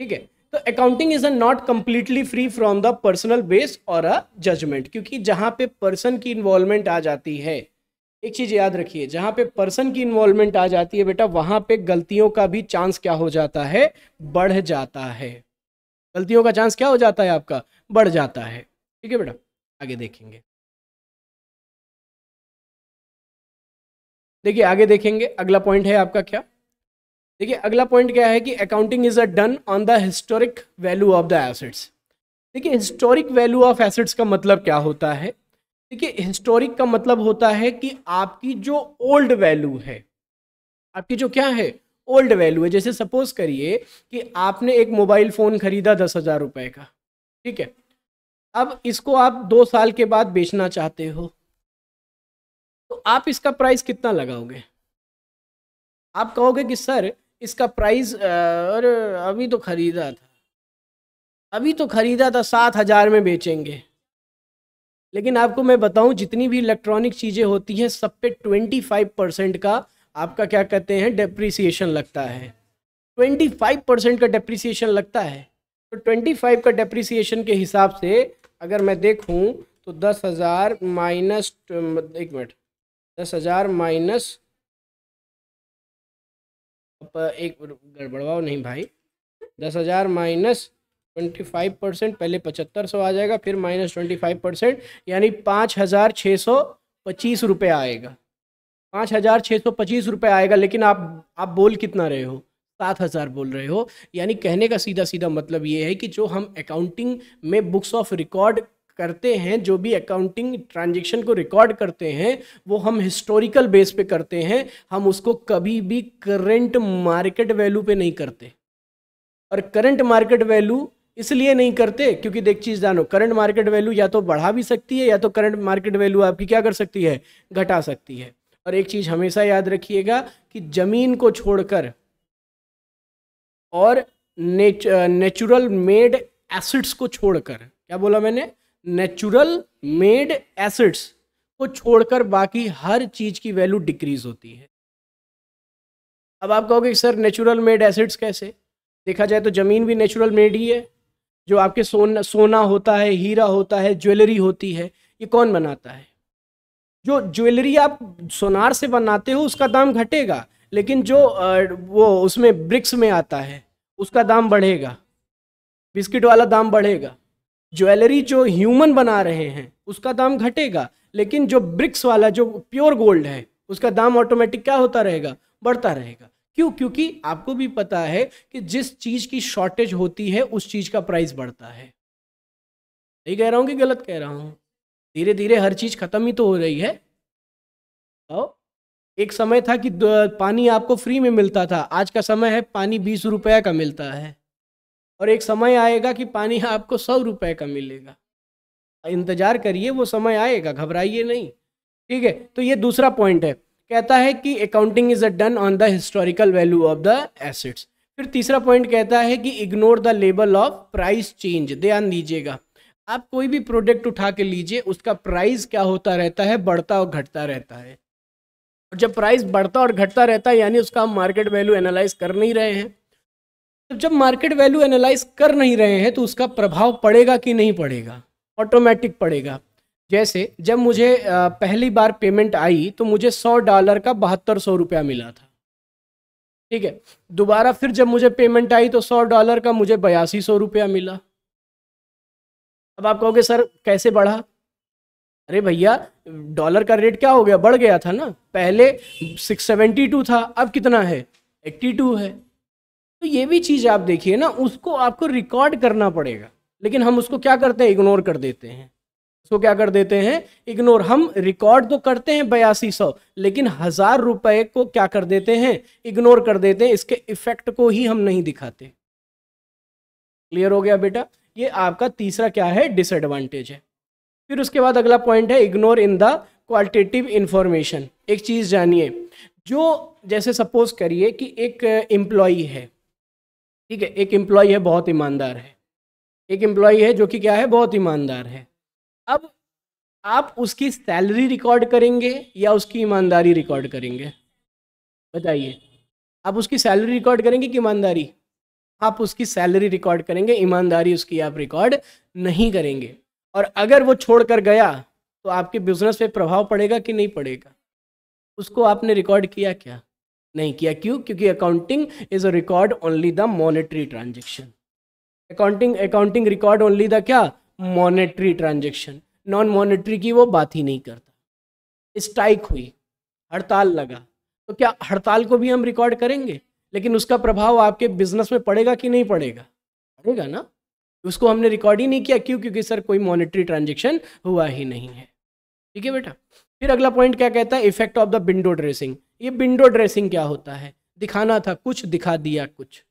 ठीक है तो accounting is a not completely free from the personal base और अ जजमेंट क्योंकि जहाँ पे पर्सन की इन्वॉल्वमेंट आ जाती है, एक चीज़ याद रखिए, जहाँ पे पर्सन की इन्वॉल्वमेंट आ जाती है, बेटा, वहाँ पे गलतियों का भी चांस क्या हो जाता है? बढ़ जाता है। गलतियों का चांस क्या हो जाता है आपका? बढ़ जाता है। ठीक है बेटा? आगे देखेंगे। देखिए, आगे देखेंगे। अगला पॉइंट है आपका क्या? देखिए, अगला पॉइंट क्या है कि accounting is a done on the historic value of the assets देखिए हिस्टोरिक वैल्यू ऑफ़ एसेट्स का मतलब क्या होता है? देखिए हिस्टोरिक का मतलब होता है कि आपकी जो ओल्ड वैल्यू है, आपकी जो क्या है? ओल्ड वैल्यू है। जैसे सपोज़ करिए कि आपने एक मोबाइल फ़ोन खरीदा दस हज़ार रुपये का, ठीक है? अब इसको आप दो साल के बाद बेचना चाहते हो तो आप इसका प्राइस कितना लगाओगे? आप कहोगे कि, सर, इसका प्राइस अरे, अभी तो ख़रीदा था, अभी तो ख़रीदा था, सात हज़ार में बेचेंगे। लेकिन आपको मैं बताऊँ, जितनी भी इलेक्ट्रॉनिक चीज़ें होती हैं, सब पे ट्वेंटी फाइव परसेंट का आपका क्या कहते हैं डेप्रीसिएशन लगता है। ट्वेंटी फाइव परसेंट का डेप्रीसिएशन लगता है। तो ट्वेंटी फाइव का डेप्रीसिएशन के हिसाब से अगर मैं देखूँ तो दस हज़ार माइनस एक मिनट, दस हज़ार माइनस एक गड़बड़वाओ नहीं भाई। दस हज़ार माइनस ट्वेंटी फाइव परसेंट पहले पचहत्तर सौ आ जाएगा, फिर माइनस ट्वेंटी फाइव परसेंट यानी पाँच हज़ार छः सौ पच्चीस रुपये आएगा। पाँच हज़ार छः सौ पच्चीस रुपये आएगा, लेकिन आप आप बोल कितना रहे हो? सात हज़ार बोल रहे हो। यानी कहने का सीधा सीधा मतलब ये है कि जो हम अकाउंटिंग में बुक्स ऑफ़ रिकॉर्ड करते हैं, जो भी अकाउंटिंग ट्रांजेक्शन को रिकॉर्ड करते हैं, वो हम हिस्टोरिकल बेस पे करते हैं। हम उसको कभी भी करंट मार्केट वैल्यू पे नहीं करते। और करंट मार्केट वैल्यू इसलिए नहीं करते क्योंकि देख चीज़ जानो करंट मार्केट वैल्यू या तो बढ़ा भी सकती है या तो करंट मार्केट वैल्यू आपकी क्या कर सकती है? घटा सकती है। और एक चीज़ हमेशा याद रखिएगा कि ज़मीन को छोड़कर और नेच, नेचुरल मेड एसिड्स को छोड़कर क्या बोला मैंने? नेचुरल मेड एसिड्स को छोड़कर बाकी हर चीज़ की वैल्यू डिक्रीज होती है। अब आप कहोगे सर नेचुरल मेड एसिड्स कैसे? देखा जाए तो ज़मीन भी नेचुरल मेड ही है जो आपके सोना सोना होता है हीरा होता है ज्वेलरी होती है ये कौन बनाता है? जो ज्वेलरी आप सोनार से बनाते हो, उसका दाम घटेगा, लेकिन जो वो उसमें ब्रिक्स में आता है, उसका दाम बढ़ेगा, बिस्किट वाला दाम बढ़ेगा। ज्वेलरी जो ह्यूमन बना रहे हैं, उसका दाम घटेगा, लेकिन जो ब्रिक्स वाला, जो प्योर गोल्ड है, उसका दाम ऑटोमेटिक क्या होता रहेगा? बढ़ता रहेगा। क्यों? क्योंकि आपको भी पता है कि जिस चीज़ की शॉर्टेज होती है, उस चीज़ का प्राइस बढ़ता है। सही कह रहा हूँ कि गलत कह रहा हूँ? धीरे धीरे हर चीज़ ख़त्म ही तो हो रही है। तो एक समय था कि पानी आपको फ्री में मिलता था। आज का समय है, पानी बीस रुपये का मिलता है। और एक समय आएगा कि पानी आपको सौ रुपये का मिलेगा। इंतज़ार करिए, वो समय आएगा, घबराइए नहीं। ठीक है तो ये दूसरा पॉइंट है। कहता है कि accounting is a done on the historical value of the assets फिर तीसरा पॉइंट कहता है कि ignore the level of price change ध्यान दीजिएगा। आप कोई भी प्रोडक्ट उठा के लीजिए, उसका प्राइस क्या होता रहता है, बढ़ता और घटता रहता है। और जब प्राइस बढ़ता और घटता रहता है, यानी उसका हम मार्केट वैल्यू एनालाइज कर नहीं रहे हैं। तो जब मार्केट वैल्यू एनालाइज कर नहीं रहे हैं तो उसका प्रभाव पड़ेगा कि नहीं पड़ेगा? ऑटोमेटिक पड़ेगा। जैसे, जब मुझे पहली बार पेमेंट आई तो मुझे सौ डॉलर का बहत्तर सौ रुपया मिला था। ठीक है? दोबारा फिर जब मुझे पेमेंट आई तो सौ डॉलर का मुझे बयासी सौ रुपया मिला। अब आप कहोगे, सर, कैसे बढ़ा? अरे भैया, डॉलर का रेट क्या हो गया? बढ़ गया था ना। पहले सिक्स सेवेंटी टू था, अब कितना है? एट्टी टू है। तो ये भी चीज़ आप देखिए ना, उसको आपको रिकॉर्ड करना पड़ेगा। लेकिन हम उसको क्या करते हैं? इग्नोर कर देते हैं। उसको क्या कर देते हैं? इग्नोर हम रिकॉर्ड तो करते हैं बयासी सौ, लेकिन हज़ार रुपए को क्या कर देते हैं? इग्नोर कर देते हैं। इसके इफ़ेक्ट को ही हम नहीं दिखाते। क्लियर हो गया बेटा? ये आपका तीसरा क्या है? डिसएडवांटेज है। फिर उसके बाद अगला पॉइंट है ignore in the qualitative information एक चीज़ जानिए, जो जैसे सपोज़ करिए कि एक एम्प्लॉई है, ठीक है? एक एम्प्लॉय है, बहुत ईमानदार है। एक एम्प्लॉय है, जो कि क्या है? बहुत ईमानदार है। अब आप उसकी सैलरी रिकॉर्ड करेंगे या उसकी ईमानदारी रिकॉर्ड करेंगे? बताइए। आप उसकी सैलरी रिकॉर्ड करेंगे कि ईमानदारी? आप उसकी सैलरी रिकॉर्ड करेंगे, ईमानदारी उसकी आप रिकॉर्ड नहीं करेंगे। और अगर वो छोड़ कर गया तो आपके बिज़नेस पे प्रभाव पड़ेगा कि नहीं पड़ेगा? उसको आपने रिकॉर्ड किया क्या? नहीं किया क्यों? क्योंकि accounting is a record only the monetary transaction accounting accounting record only the क्या? मॉनेटरी ट्रांजेक्शन नॉन मॉनेटरी की वो बात ही नहीं करता। स्ट्राइक हुई, हड़ताल लगा। तो क्या हड़ताल को भी हम रिकॉर्ड करेंगे? लेकिन उसका प्रभाव आपके बिज़नेस में पड़ेगा कि नहीं पड़ेगा? पड़ेगा ना? उसको हमने रिकॉर्ड ही नहीं किया, क्यों? क्योंकि सर कोई मॉनेटरी ट्रांजेक्शन हुआ ही नहीं है। ठीक है बेटा? फिर अगला पॉइंट क्या कहता है? Effect of the window dressing ये विंडो ड्रेसिंग क्या होता है? दिखाना था कुछ, दिखा दिया कुछ।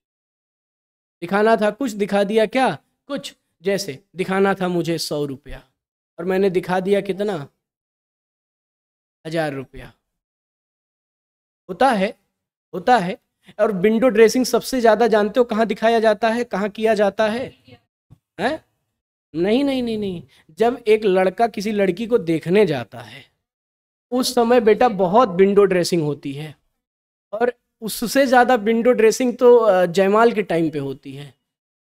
दिखाना था कुछ, दिखा दिया क्या? कुछ। जैसे, दिखाना था मुझे सौ रुपया। और मैंने दिखा दिया कितना? हज़ार रुपया। होता है होता है। और विंडो ड्रेसिंग सबसे ज़्यादा जानते हो कहाँ दिखाया जाता है, कहाँ किया जाता है? हैं? नहीं नहीं नहीं नहीं। जब एक लड़का किसी लड़की को देखने जाता है, उस समय बेटा बहुत विंडो ड्रेसिंग होती है। और उससे ज़्यादा विंडो ड्रेसिंग तो जयमाल के टाइम पे होती है।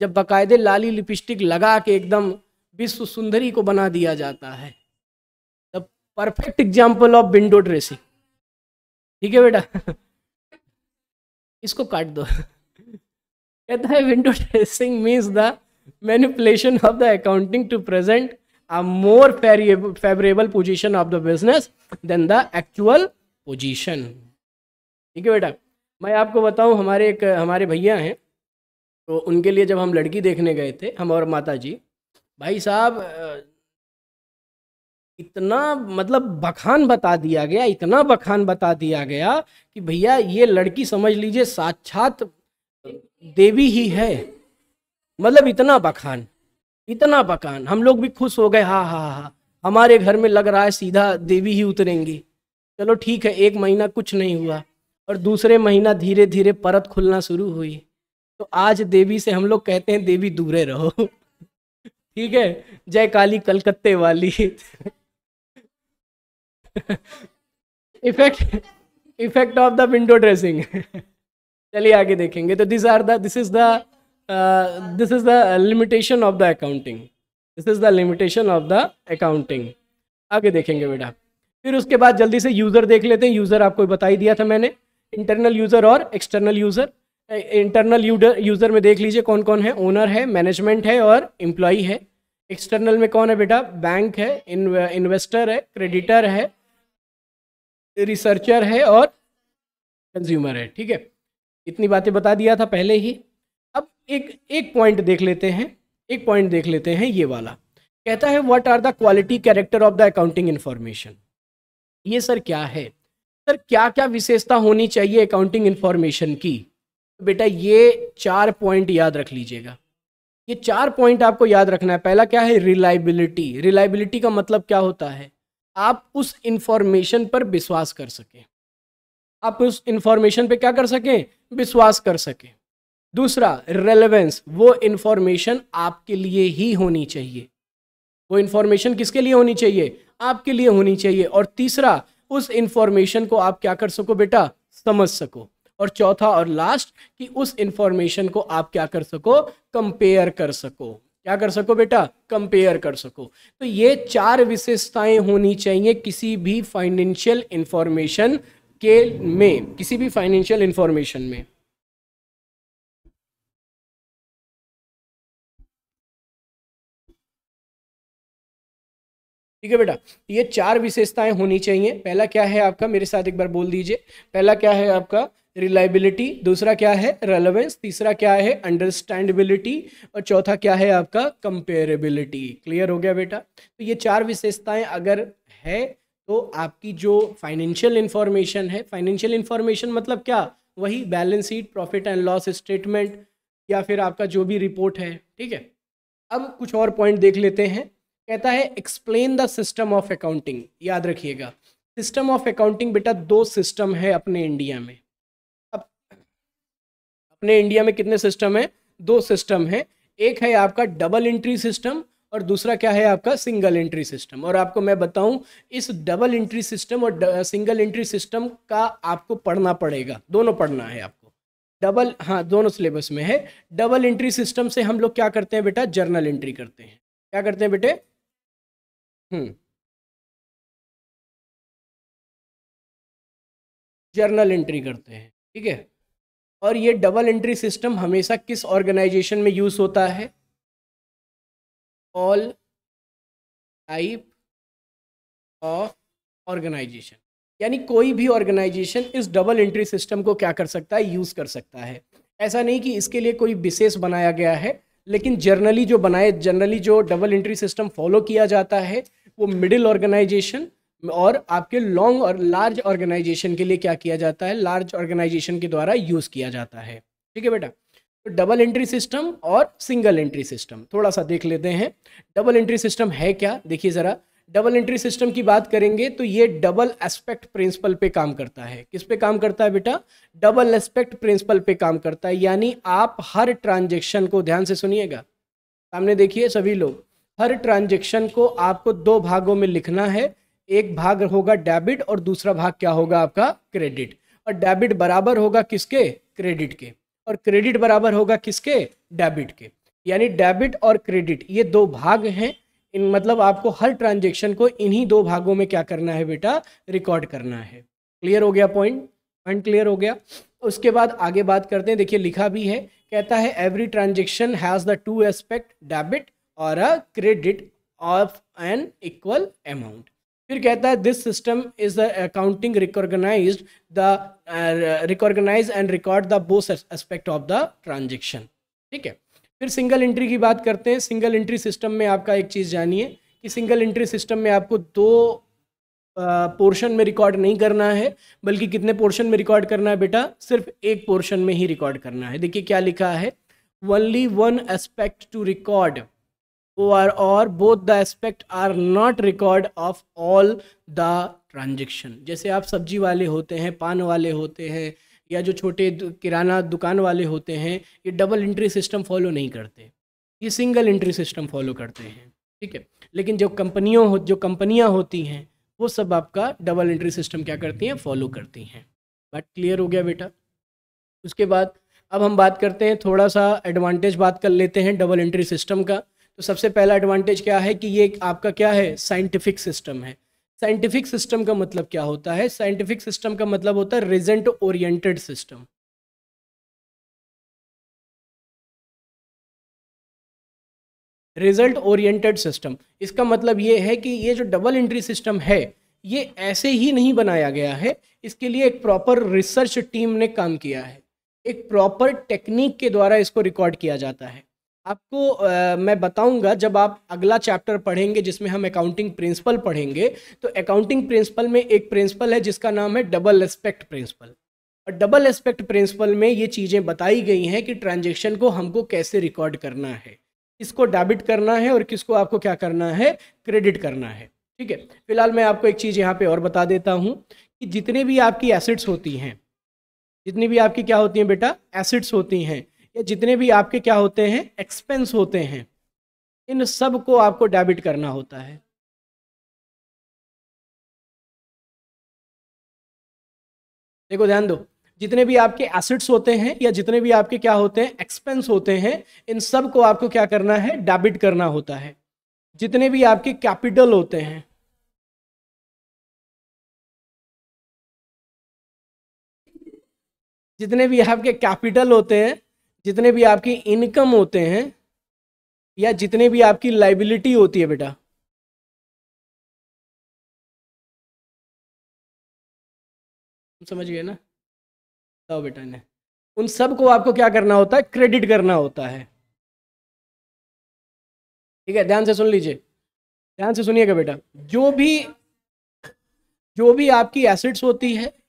जब बाकायदे लाली लिपस्टिक लगा के एकदम विश्व सुंदरी को बना दिया जाता है। The perfect example of window dressing. ठीक है बेटा? इसको काट दो। कहता है window dressing means the manipulation of the accounting to present a more favourable position of the business than the actual position ठीक है बेटा, मैं आपको बताऊँ, हमारे एक, हमारे भैया हैं तो उनके लिए जब हम लड़की देखने गए थे, हम और माता जी भाई साहब इतना मतलब बखान बता दिया गया, इतना बखान बता दिया गया कि भैया ये लड़की समझ लीजिए साक्षात देवी ही है। मतलब इतना बखान इतना बखान। हम लोग भी खुश हो गए हाँ हाँ हाँ। हमारे घर में लग रहा है सीधा देवी ही उतरेंगी। चलो ठीक है, एक महीना कुछ नहीं हुआ और दूसरे महीना धीरे धीरे परत खुलना शुरू हुई। तो आज देवी से हम लोग कहते हैं, देवी दूरे रहो। ठीक है? जय काली कलकत्ते वाली। Effect effect of the window dressing चलिए आगे देखेंगे। तो this are the this is the this is the limitation of the accounting this is the limitation of the accounting आगे देखेंगे बेटा। फिर उसके बाद जल्दी से यूज़र देख लेते हैं। यूज़र आपको बता ही दिया था मैंने। इंटरनल यूज़र और एक्सटर्नल यूज़र इंटरनल यूज़र में देख लीजिए कौन कौन है। ओनर है मैनेजमेंट है और एम्प्लॉई है। एक्सटर्नल में कौन है बेटा? बैंक है इन्वेस्टर है क्रेडिटर है रिसर्चर है और कंज्यूमर है, ठीक है? इतनी बातें बता दिया था पहले ही। अब एक एक पॉइंट देख लेते हैं, एक पॉइंट देख लेते हैं, ये वाला। कहता है what are the quality character of the accounting information ये सर क्या है? सर क्या क्या विशेषता होनी चाहिए अकाउंटिंग इन्फॉर्मेशन की? तो बेटा, ये चार पॉइंट याद रख लीजिएगा। ये चार पॉइंट आपको याद रखना है। पहला क्या है? रिलायबिलिटी रिलायबिलिटी का मतलब क्या होता है? आप उस इंफॉर्मेशन पर विश्वास कर सकें। आप उस इंफॉर्मेशन पे क्या कर सकें? विश्वास कर सकें। दूसरा रेलेवेंस वो इंफॉर्मेशन आपके लिए ही होनी चाहिए। वो इंफॉर्मेशन किसके लिए होनी चाहिए? आपके लिए होनी चाहिए। और तीसरा, उस इंफॉर्मेशन को आप क्या कर सको बेटा? समझ सको। और चौथा और लास्ट कि उस इंफॉर्मेशन को आप क्या कर सको? कंपेयर कर सको। क्या कर सको बेटा? कंपेयर कर सको। तो ये चार विशेषताएँ होनी चाहिए किसी भी फाइनेंशियल इंफॉर्मेशन के में, किसी भी फाइनेंशियल इंफॉर्मेशन में। ठीक है बेटा? ये चार विशेषताएँ होनी चाहिए। पहला क्या है आपका? मेरे साथ एक बार बोल दीजिए। पहला क्या है आपका? रिलायबिलिटी, दूसरा क्या है? रेलेवेंस तीसरा क्या है? अंडरस्टैंडबिलिटी और चौथा क्या है आपका? कंपेरेबिलिटी क्लियर हो गया बेटा? तो ये चार विशेषताएँ अगर है तो आपकी जो फाइनेंशियल इंफॉर्मेशन है फाइनेंशियल इंफॉर्मेशन मतलब क्या? वही balance sheet profit and loss statement या फिर आपका जो भी रिपोर्ट है, ठीक है? अब कुछ और पॉइंट देख लेते हैं। कहता है explain the system of accounting याद रखिएगा। सिस्टम ऑफ़ अकाउंटिंग बेटा दो सिस्टम है अपने इंडिया में। अपने इंडिया में कितने सिस्टम है? दो सिस्टम है। एक है आपका डबल एंट्री सिस्टम और दूसरा क्या है आपका सिंगल एंट्री सिस्टम और आपको मैं बताऊँ, इस डबल एंट्री सिस्टम और सिंगल एंट्री सिस्टम का आपको पढ़ना पड़ेगा। दोनों पढ़ना है आपको। डबल हाँ दोनों सिलेबस में है। डबल एंट्री सिस्टम से हम लोग क्या करते हैं बेटा? जर्नल एंट्री करते हैं। क्या करते हैं बेटे? हम्म। जर्नल एंट्री करते हैं। ठीक है? और ये डबल एंट्री सिस्टम हमेशा किस ऑर्गेनाइजेशन में यूज़ होता है? ऑल टाइप ऑफ़ ऑर्गेनाइजेशन यानी कोई भी ऑर्गेनाइजेशन इस डबल एंट्री सिस्टम को क्या कर सकता है? यूज़ कर सकता है। ऐसा नहीं कि इसके लिए कोई विशेष बनाया गया है, लेकिन जर्नली जो बनाए जनरली जो डबल एंट्री सिस्टम फॉलो किया जाता है, वो मिडिल ऑर्गेनाइजेशन और आपके लॉन्ग और लार्ज ऑर्गेनाइजेशन के लिए क्या किया जाता है? लार्ज ऑर्गेनाइजेशन के द्वारा यूज़ किया जाता है। ठीक है बेटा? तो डबल एंट्री सिस्टम और सिंगल एंट्री सिस्टम थोड़ा सा देख लेते हैं। डबल एंट्री सिस्टम है क्या? देखिए ज़रा। डबल एंट्री सिस्टम की बात करेंगे तो ये डबल एस्पेक्ट प्रिंसिपल पे काम करता है। किस पे काम करता है बेटा? डबल एस्पेक्ट प्रिंसिपल पे काम करता है। यानी आप हर ट्रांजेक्शन को ध्यान से सुनिएगा। सामने देखिए सभी लोग। हर ट्रांजेक्शन को आपको दो भागों में लिखना है। एक भाग होगा डेबिट और दूसरा भाग क्या होगा आपका क्रेडिट। और डेबिट बराबर होगा किसके? क्रेडिट के। और क्रेडिट बराबर होगा किसके? डेबिट के। यानी डेबिट और क्रेडिट, ये दो भाग हैं। इन मतलब आपको हर ट्रांजेक्शन को इन्हीं दो भागों में क्या करना है बेटा? रिकॉर्ड करना है। क्लियर हो गया पॉइंट? पॉइंट क्लियर हो गया। उसके बाद आगे बात करते हैं। देखिए, लिखा भी है, कहता है every transaction has the two aspect debit और a credit of an equal amount फिर कहता है this system is the accounting recognise the recognise and record the both aspect of the transaction ठीक है? फिर सिंगल एंट्री की बात करते हैं। सिंगल एंट्री सिस्टम में आपका एक चीज़ जानिए कि सिंगल एंट्री सिस्टम में आपको दो पोर्शन में रिकॉर्ड नहीं करना है, बल्कि कितने पोर्शन में रिकॉर्ड करना है बेटा? सिर्फ़ एक पोर्शन में ही रिकॉर्ड करना है। देखिए क्या लिखा है। Only one aspect to record or or both the aspect are not record of all the transaction जैसे आप सब्ज़ी वाले होते हैं, पान वाले होते हैं, या जो छोटे किराना दुकान वाले होते हैं, ये डबल एंट्री सिस्टम फॉलो नहीं करते। ये सिंगल एंट्री सिस्टम फॉलो करते हैं। ठीक है? लेकिन जो कंपनियों हो, जो कंपनियाँ होती हैं, वो सब आपका डबल एंट्री सिस्टम क्या करती हैं? फॉलो करती हैं। बात क्लियर हो गया बेटा? उसके बाद, अब हम बात करते हैं, थोड़ा सा एडवांटेज बात कर लेते हैं डबल एंट्री सिस्टम का। तो सबसे पहला एडवांटेज क्या है कि ये आपका क्या है? साइंटिफिक सिस्टम है। साइंटिफिक सिस्टम का मतलब क्या होता है? साइंटिफिक सिस्टम का मतलब होता है result oriented system result oriented system इसका मतलब ये है कि ये जो डबल एंट्री सिस्टम है, ये ऐसे ही नहीं बनाया गया है। इसके लिए एक प्रॉपर रिसर्च टीम ने काम किया है। एक प्रॉपर टेक्निक के द्वारा इसको रिकॉर्ड किया जाता है। आपको आ, मैं बताऊँगा जब आप अगला चैप्टर पढ़ेंगे जिसमें हम अकाउंटिंग प्रिंसिपल पढ़ेंगे तो अकाउंटिंग प्रिंसिपल में एक प्रिंसिपल है जिसका नाम है डबल एस्पेक्ट प्रिंसिपल और डबल एस्पेक्ट प्रिंसिपल में ये चीज़ें बताई गई हैं कि ट्रांजेक्शन को हमको कैसे रिकॉर्ड करना है। किसको डेबिट करना है और किसको आपको क्या करना है? क्रेडिट करना है। ठीक है? फ़िलहाल मैं आपको एक चीज़ यहाँ पे और बता देता हूँ कि जितने भी आपकी एसिड्स होती हैं जितनी भी आपकी क्या होती हैं बेटा? एसिड्स होती हैं। या जितने भी आपके क्या होते हैं एक्सपेंस होते हैं, इन सबको आपको डेबिट करना होता है। देखो, ध्यान दो, जितने भी आपके एसिड्स होते हैं या जितने भी आपके क्या होते हैं एक्सपेंस होते हैं, इन सबको आपको क्या करना है डेबिट करना होता है। जितने भी आपके कैपिटल होते हैं। जितने भी आपके कैपिटल होते हैं जितने भी आपकी इनकम होते हैं या जितने भी आपकी लाइबिलिटी होती है बेटा। समझ गए ना? बताओ बेटा ने उन सबको आपको क्या करना होता है? क्रेडिट करना होता है। ठीक है, ध्यान से सुन लीजिए। ध्यान से सुनिएगा बेटा। जो भी जो भी आपकी एसेट्स होती है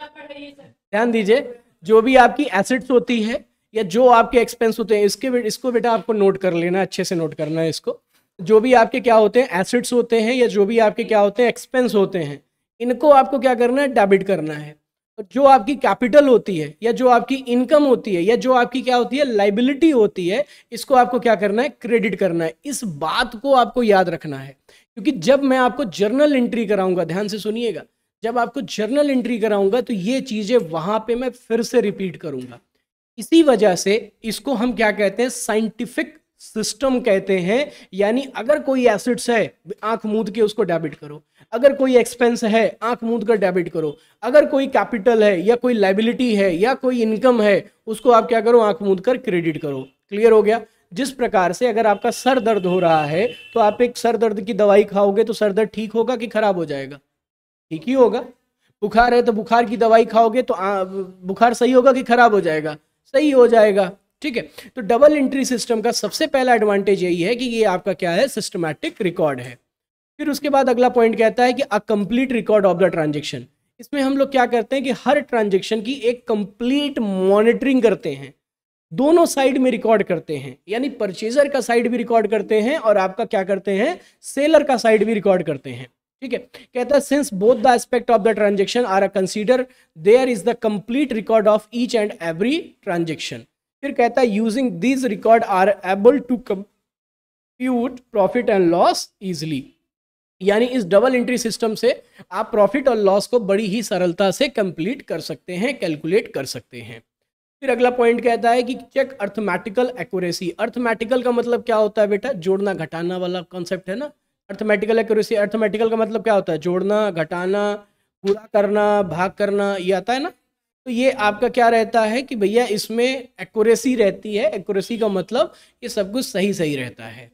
ध्यान दीजिए, जो भी आपकी एसिड्स होती है या जो आपके एक्सपेंस होते हैं, इसके इसको बेटा आपको नोट कर लेना, अच्छे से नोट करना है इसको। जो भी आपके क्या होते हैं एसिड्स होते हैं या जो भी आपके क्या होते हैं एक्सपेंस होते हैं, इनको आपको क्या करना है डेबिट करना है। और जो आपकी कैपिटल होती है या जो आपकी इनकम होती है या जो आपकी क्या होती है लाइबिलिटी होती है, इसको आपको क्या करना है क्रेडिट करना है। इस बात को आपको याद रखना है। क्योंकि जब मैं आपको जर्नल एंट्री कराऊँगा, ध्यान से सुनिएगा जब आपको जर्नल एंट्री कराऊँगा तो ये चीज़ें वहाँ पे मैं फिर से रिपीट करूँगा। इसी वजह से इसको हम क्या कहते हैं? साइंटिफिक सिस्टम कहते हैं। यानी अगर कोई एसिड्स है, आँख मूद के उसको डेबिट करो। अगर कोई एक्सपेंस है, आँख मूद कर डेबिट करो। अगर कोई कैपिटल है, या कोई लाइबिलिटी है, या कोई इनकम है, उसको आप क्या करो? आँख मूद कर क्रेडिट करो। क्लियर हो गया? जिस प्रकार से अगर आपका सर दर्द हो रहा है तो आप एक सर दर्द की दवाई खाओगे तो सर दर्द ठीक होगा कि खराब हो जाएगा? ठीक ही होगा। बुखार है तो बुखार की दवाई खाओगे तो बुखार सही होगा कि खराब हो जाएगा? सही हो जाएगा। ठीक है तो डबल एंट्री सिस्टम का सबसे पहला एडवांटेज यही है कि ये आपका क्या है? सिस्टमैटिक रिकॉर्ड है। फिर उसके बाद अगला पॉइंट कहता है कि a complete record of the transaction इसमें हम लोग क्या करते हैं कि हर ट्रांजेक्शन की एक कंप्लीट मॉनिटरिंग करते हैं। दोनों साइड में रिकॉर्ड करते हैं। यानी परचेजर का साइड भी रिकॉर्ड करते हैं और आपका क्या करते हैं? सेलर का साइड भी रिकॉर्ड करते हैं। ठीक है? कहता है since both the aspect of the transaction are a consider there is the complete record of each and every transaction फिर कहता है using this record are able to compute profit and loss easily यानी इस double entry system से आप profit और loss को बड़ी ही सरलता से कंप्लीट कर सकते हैं कैलकुलेट कर सकते हैं। फिर अगला पॉइंट कहता है कि चेक अर्थमेटिकल एक्यूरेसी अर्थमेटिकल का मतलब क्या होता है बेटा? जोड़ना, घटाना वाला कॉन्सेप्ट है ना? अर्थमेटिकल एक्यूरेसी अर्थमेटिकल का मतलब क्या होता है? जोड़ना, घटाना, पूरा करना, भाग करना, ये आता है ना? तो ये आपका क्या रहता है कि भैया इसमें एक्यूरेसी रहती है। एक्यूरेसी का मतलब ये सब कुछ सही सही रहता है।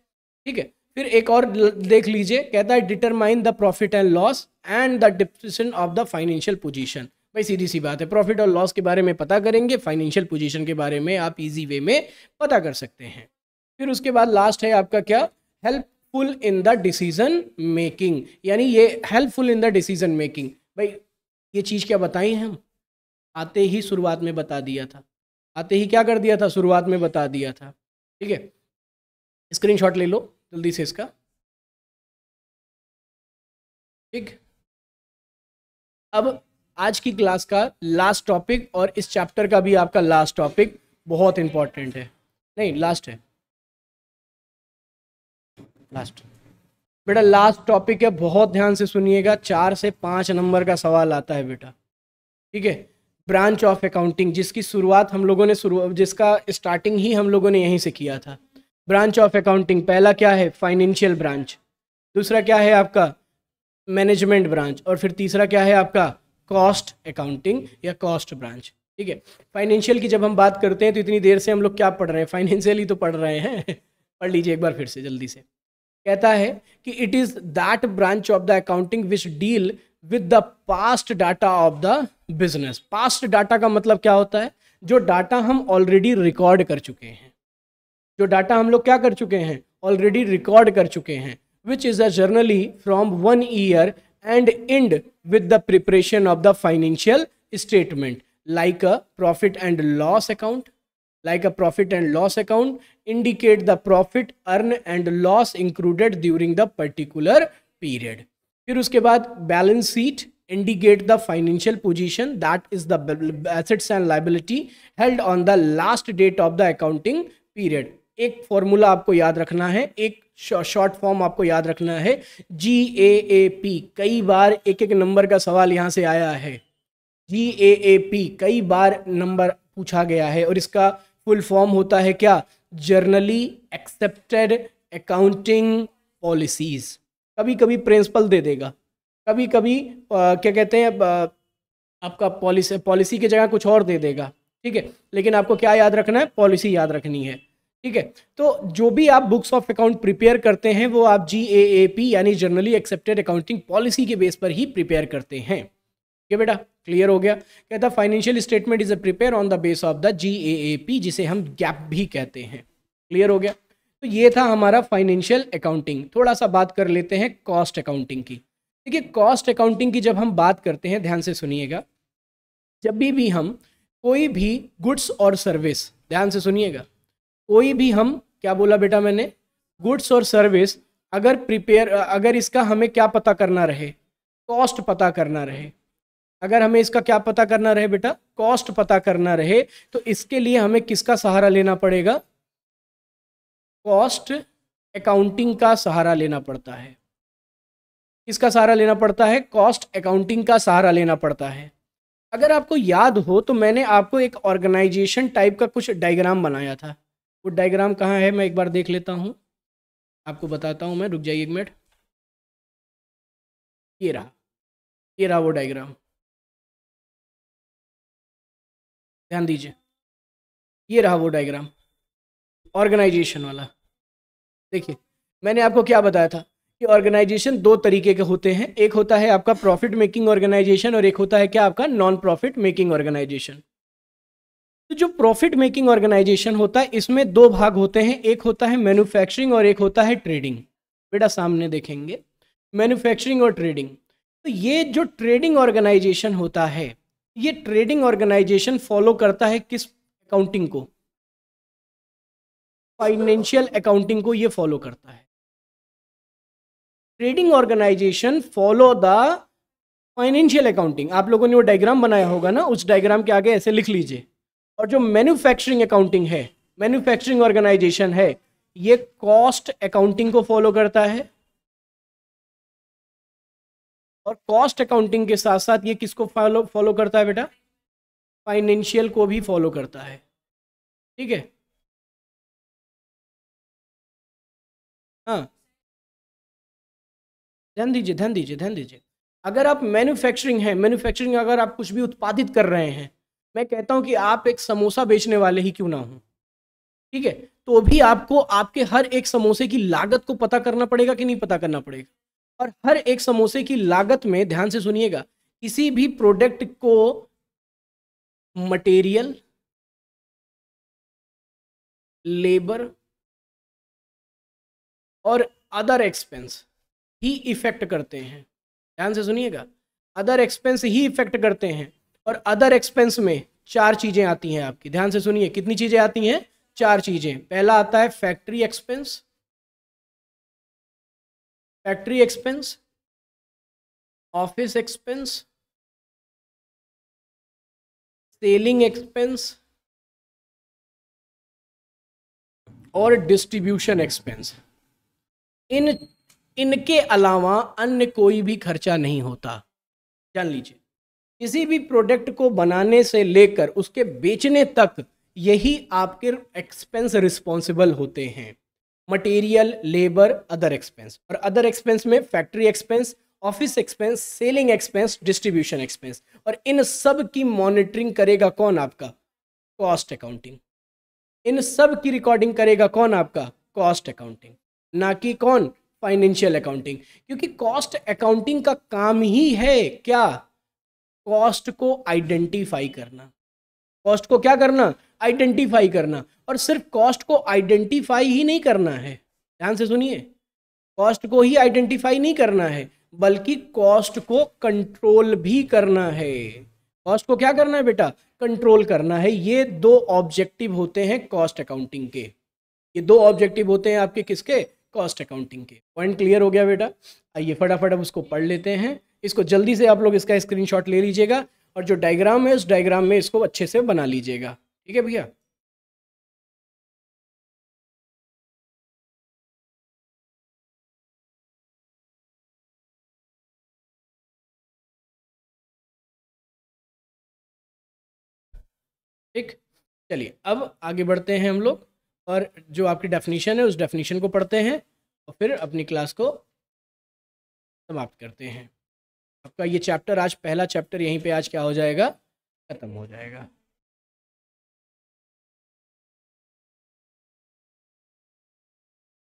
ठीक है? फिर एक और देख लीजिए, कहता है determine the profit and loss and the depression of the financial position भाई सीधी सी बात है प्रॉफिट और लॉस के बारे में पता करेंगे फाइनेंशियल पोजीशन के बारे में आप इजी वे में पता कर सकते हैं। फिर उसके बाद लास्ट है आपका क्या? Helpful in the decision making यानी ये helpful in the decision making भाई, ये चीज़ क्या बताई हम? आते ही शुरुआत में बता दिया था। आते ही क्या कर दिया था? शुरुआत में बता दिया था। ठीक है? स्क्रीनशॉट ले लो, जल्दी से इसका। ठीक? अब आज की क्लास का लास्ट टॉपिक और इस चैप्टर का भी आपका लास्ट टॉपिक बहुत इंपॉर्टेंट है। नहीं लास्ट है। लास्ट बेटा लास्ट टॉपिक है, बहुत ध्यान से सुनिएगा, चार से पाँच नंबर का सवाल आता है बेटा। ठीक है? ब्रांच ऑफ़ अकाउंटिंग जिसकी शुरुआत हम लोगों ने शुरू, जिसका स्टार्टिंग ही हम लोगों ने यहीं से किया था। ब्रांच ऑफ़ अकाउंटिंग पहला क्या है? फाइनेंशियल ब्रांच दूसरा क्या है आपका? मैनेजमेंट ब्रांच और फिर तीसरा क्या है आपका? कॉस्ट अकाउंटिंग या कॉस्ट ब्रांच ठीक है? फाइनेंशियल की जब हम बात करते हैं तो इतनी देर से हम लोग क्या पढ़ रहे हैं? फाइनेंशियल ही तो पढ़ रहे हैं। पढ़ लीजिए एक बार फिर से, जल्दी से। कहता है कि it is that branch of the accounting which deal with the past data of the business past data का मतलब क्या होता है? जो डाटा हम ऑलरेडी रिकॉर्ड कर चुके हैं। जो डाटा हम लोग क्या कर चुके हैं? ऑलरेडी रिकॉर्ड कर चुके हैं which is a generally from one year and end with the preparation of the financial statement like a profit and loss account like a profit and loss account, indicate the profit, earn and loss included during the particular period. फिर उसके बाद balance sheet indicate the financial position that is the assets and liability held on the last date of the accounting period एक formula आपको याद रखना है, एक short form आपको याद रखना है जी ए ए पी कई बार एक एक नंबर का सवाल यहाँ से आया है। जी ए ए पी कई बार नंबर पूछा गया है और इसका फुल फॉर्म होता है क्या? Generally accepted accounting policies. कभी कभी प्रिंसिपल दे देगा। कभी कभी आ, क्या कहते हैं आपका पॉलिसी पॉलिसी की जगह कुछ और दे देगा। ठीक है? लेकिन आपको क्या याद रखना है? पॉलिसी याद रखनी है। ठीक है? तो जो भी आप बुक्स ऑफ़ अकाउंट प्रिपेयर करते हैं वो आप जी ए ए पी यानी जर्नली एक्सेप्टेड अकाउंटिंग पॉलिसी के बेस पर ही प्रिपेयर करते हैं। ठीक है बेटा? क्लियर हो गया। कहता financial statement is a prepare on the base of the G A P जिसे हम गैप भी कहते हैं। क्लियर हो गया। तो ये था हमारा फाइनेंशियल अकाउंटिंग थोड़ा सा बात कर लेते हैं कॉस्ट अकाउंटिंग की। देखिए कॉस्ट अकाउंटिंग की जब हम बात करते हैं, ध्यान से सुनिएगा। जब भी भी हम कोई भी गुड्स और सर्विस ध्यान से सुनिएगा। कोई भी हम, क्या बोला बेटा मैंने? गुड्स और सर्विस अगर प्रिपेयर अगर इसका हमें क्या पता करना रहे? कॉस्ट पता करना रहे। अगर हमें इसका क्या पता करना रहे बेटा? कॉस्ट पता करना रहे तो इसके लिए हमें किसका सहारा लेना पड़ेगा? कॉस्ट अकाउंटिंग का सहारा लेना पड़ता है। किसका सहारा लेना पड़ता है? कॉस्ट अकाउंटिंग का सहारा लेना पड़ता है। अगर आपको याद हो तो मैंने आपको एक ऑर्गेनाइजेशन टाइप का कुछ डायग्राम बनाया था। वो डायग्राम कहाँ है? मैं एक बार देख लेता हूँ। आपको बताता हूँ मैं, रुक जाइए एक मिनट। ये रहा। ये रहा वो डायग्राम। ध्यान दीजिए। ये रहा वो डायग्राम ऑर्गेनाइजेशन वाला। देखिए, मैंने आपको क्या बताया था कि ऑर्गेनाइजेशन दो तरीके के होते हैं। एक होता है आपका प्रॉफिट मेकिंग ऑर्गेनाइजेशन और एक होता है क्या आपका नॉन प्रॉफिट मेकिंग ऑर्गेनाइजेशन तो जो प्रॉफिट मेकिंग ऑर्गेनाइजेशन होता है, इसमें दो भाग होते हैं। एक होता है मैन्युफैक्चरिंग और एक होता है ट्रेडिंग बेटा सामने देखेंगे। मैन्युफैक्चरिंग और ट्रेडिंग तो ये जो ट्रेडिंग ऑर्गेनाइजेशन होता है ये ट्रेडिंग ऑर्गेनाइजेशन फॉलो करता है किस अकाउंटिंग को? फाइनेंशियल अकाउंटिंग को ये फॉलो करता है। Trading organisation follow the financial accounting. आप लोगों ने वो डायग्राम बनाया होगा ना? उस डायग्राम के आगे ऐसे लिख लीजिए। और जो मैन्युफैक्चरिंग अकाउंटिंग है, मैन्युफैक्चरिंग ऑर्गेनाइजेशन है, ये कॉस्ट अकाउंटिंग को फॉलो करता है और कॉस्ट अकाउंटिंग के साथ साथ ये किसको फॉलो फॉलो करता है बेटा? फाइनेंशियल को भी फॉलो करता है। ठीक है? हाँ। ध्यान दीजिए ध्यान दीजिए ध्यान दीजिए। अगर आप मैन्युफैक्चरिंग है मैन्युफैक्चरिंग अगर आप कुछ भी उत्पादित कर रहे हैं, मैं कहता हूँ कि आप एक समोसा बेचने वाले ही क्यों ना हो? ठीक है? तो भी आपको, आपके हर एक समोसे की लागत को पता करना पड़ेगा कि नहीं पता करना पड़ेगा? और हर एक समोसे की लागत में ध्यान से सुनिएगा, किसी भी प्रोडक्ट को मटेरियल, लेबर और अदर एक्सपेंस ही इफ़ेक्ट करते हैं। ध्यान से सुनिएगा, अदर एक्सपेंस ही इफ़ेक्ट करते हैं और अदर एक्सपेंस में चार चीज़ें आती हैं आपकी। ध्यान से सुनिए, कितनी चीज़ें आती हैं? चार चीज़ें। पहला आता है factory expense factory expense office expense selling expense और डिस्ट्रीब्यूशन एक्सपेंस इन, इनके अलावा अन्य कोई भी खर्चा नहीं होता। जान लीजिए, किसी भी प्रोडक्ट को बनाने से लेकर उसके बेचने तक यही आपके एक्सपेंस रिस्पॉन्सिबल होते हैं। मटेरियल लेबर अदर एक्सपेंस और अदर एक्सपेंस में factory expense office expense selling expense distribution expense और इन सब की मॉनिटरिंग करेगा कौन आपका? कॉस्ट अकाउंटिंग इन सब की रिकॉर्डिंग करेगा कौन आपका? कॉस्ट अकाउंटिंग ना कि कौन? फाइनेंशियल अकाउंटिंग क्योंकि कॉस्ट अकाउंटिंग का काम ही है क्या? कॉस्ट को आइडेंटिफाई करना. कॉस्ट को क्या करना? आइडेंटिफाई करना। और सिर्फ़ कॉस्ट को आइडेंटिफाई ही नहीं करना है। ध्यान से सुनिए। कॉस्ट को ही आइडेंटिफाई नहीं करना है, बल्कि कॉस्ट को कंट्रोल भी करना है। कॉस्ट को क्या करना है बेटा? कंट्रोल करना है। ये दो ऑब्जेक्टिव होते हैं कॉस्ट अकाउंटिंग के। ये दो ऑब्जेक्टिव होते हैं आपके किसके? कॉस्ट अकाउंटिंग के। पॉइंट क्लियर हो गया बेटा? आइए फटाफट अब उसको पढ़ लेते हैं। इसको जल्दी से आप लोग इसका स्क्रीनशॉट ले लीजिएगा और जो डायग्राम है, उस डायग्राम में इसको अच्छे से बना लीजिएगा। ठीक है भैया? ठीक, चलिए, अब आगे बढ़ते हैं हम लोग, और जो आपकी डेफिनेशन है, उस डेफिनेशन को पढ़ते हैं, और फिर अपनी क्लास को समाप्त करते हैं। आपका ये चैप्टर आज पहला चैप्टर यहीं पे आज क्या हो जाएगा? ख़त्म हो जाएगा।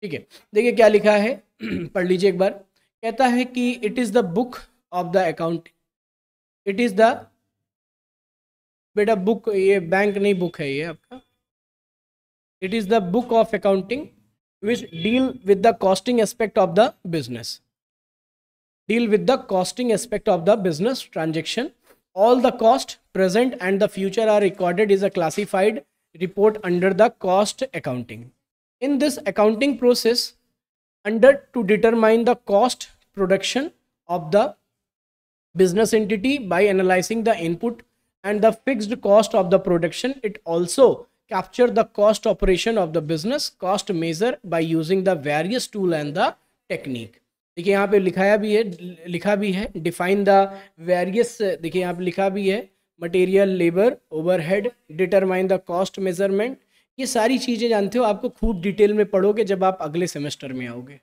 ठीक है। देखिए क्या लिखा है, पढ़ लीजिए एक बार। कहता है कि it is the book of the account it is the बेटा बुक ये बैंक नहीं बुक है ये आपका। It is the book of accounting which deal with the costing aspect of the business deal with the costing aspect of the business transaction all the cost present and the future are recorded is a classified report under the cost accounting In this accounting process, under to determine the cost production of the business entity by analyzing the input and the fixed cost of the production, it also capture the cost operation of the business cost measure by using the various tool and the technique. देखिए यहाँ पे लिखाया भी है लिखा भी है define the various देखिए यहाँ पे लिखा भी है material labour overhead determine the cost measurement ये सारी चीज़ें जानते हो, आपको खूब डिटेल में पढ़ोगे जब आप अगले सेमेस्टर में आओगे।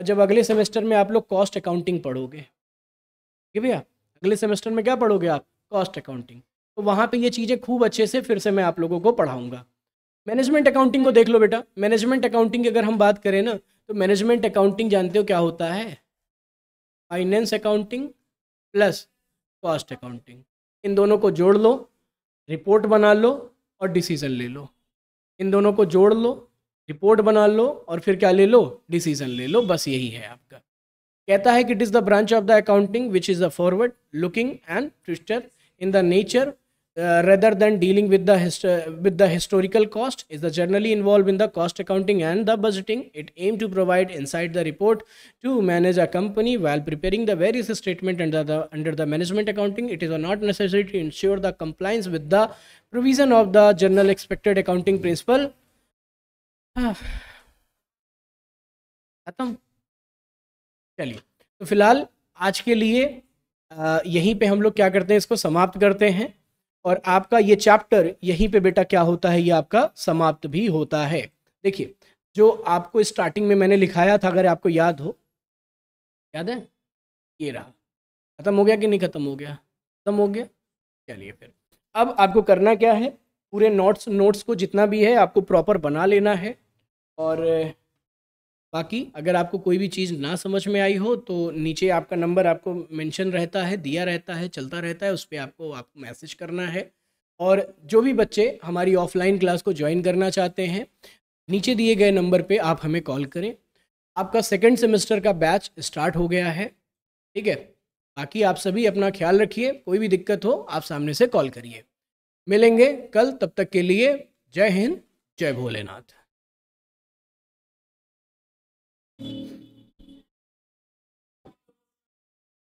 जब अगले सेमेस्टर में आप लोग कॉस्ट अकाउंटिंग पढ़ोगे। ठीक है भैया? अगले सेमेस्टर में क्या पढ़ोगे आप? Cost accounting. तो वहाँ पे ये चीज़ें खूब अच्छे से फिर से मैं आप लोगों को पढ़ाऊँगा। मैनेजमेंट अकाउंटिंग को देख लो बेटा। मैनेजमेंट अकाउंटिंग की अगर हम बात करें ना तो मैनेजमेंट अकाउंटिंग जानते हो क्या होता है? Finance accounting plus cost accounting. इन दोनों को जोड़ लो, रिपोर्ट बना लो और डिसीज़न ले लो। इन दोनों को जोड़ लो रिपोर्ट बना लो और फिर क्या ले लो? डिसीज़न ले लो, बस यही है आपका। कहता है कि it is the branch of the accounting which is the forward looking and future in the nature uh, rather than dealing with the with the historical cost is the generally involved in the cost accounting and the budgeting it aimed to provide inside the report to manage a company while preparing the various statement under the under the management accounting it is not necessary to ensure the compliance with the provision of the general expected accounting principle खत्म चलिए तो फ़िलहाल आज के लिए यहीं पे हम लोग क्या करते हैं इसको समाप्त करते हैं और आपका ये चैप्टर यहीं पे बेटा क्या होता है, ये आपका समाप्त भी होता है। देखिए, जो आपको स्टार्टिंग में मैंने लिखाया था, अगर आपको याद हो। याद है? ये रहा। ख़त्म हो गया कि नहीं ख़त्म हो गया? ख़त्म हो गया? चलिए फिर। अब आपको करना क्या है? पूरे नोट्स नोट्स को जितना भी है, आपको प्रॉपर बना लेना है। और बाकी अगर आपको कोई भी चीज़ ना समझ में आई हो तो नीचे आपका नंबर आपको मेंशन रहता है, दिया रहता है, चलता रहता है, उस पर आपको आप मैसेज करना है। और जो भी बच्चे हमारी ऑफलाइन क्लास को ज्वाइन करना चाहते हैं, नीचे दिए गए नंबर पे आप हमें कॉल करें। आपका सेकेंड सेमेस्टर का बैच स्टार्ट हो गया है, ठीक है? बाकी आप सभी अपना ख्याल रखिए, कोई भी दिक्कत हो, आप सामने से कॉल करिए। मिलेंगे कल, तब तक के लिए जय हिंद, जय भोलेनाथ। Thank you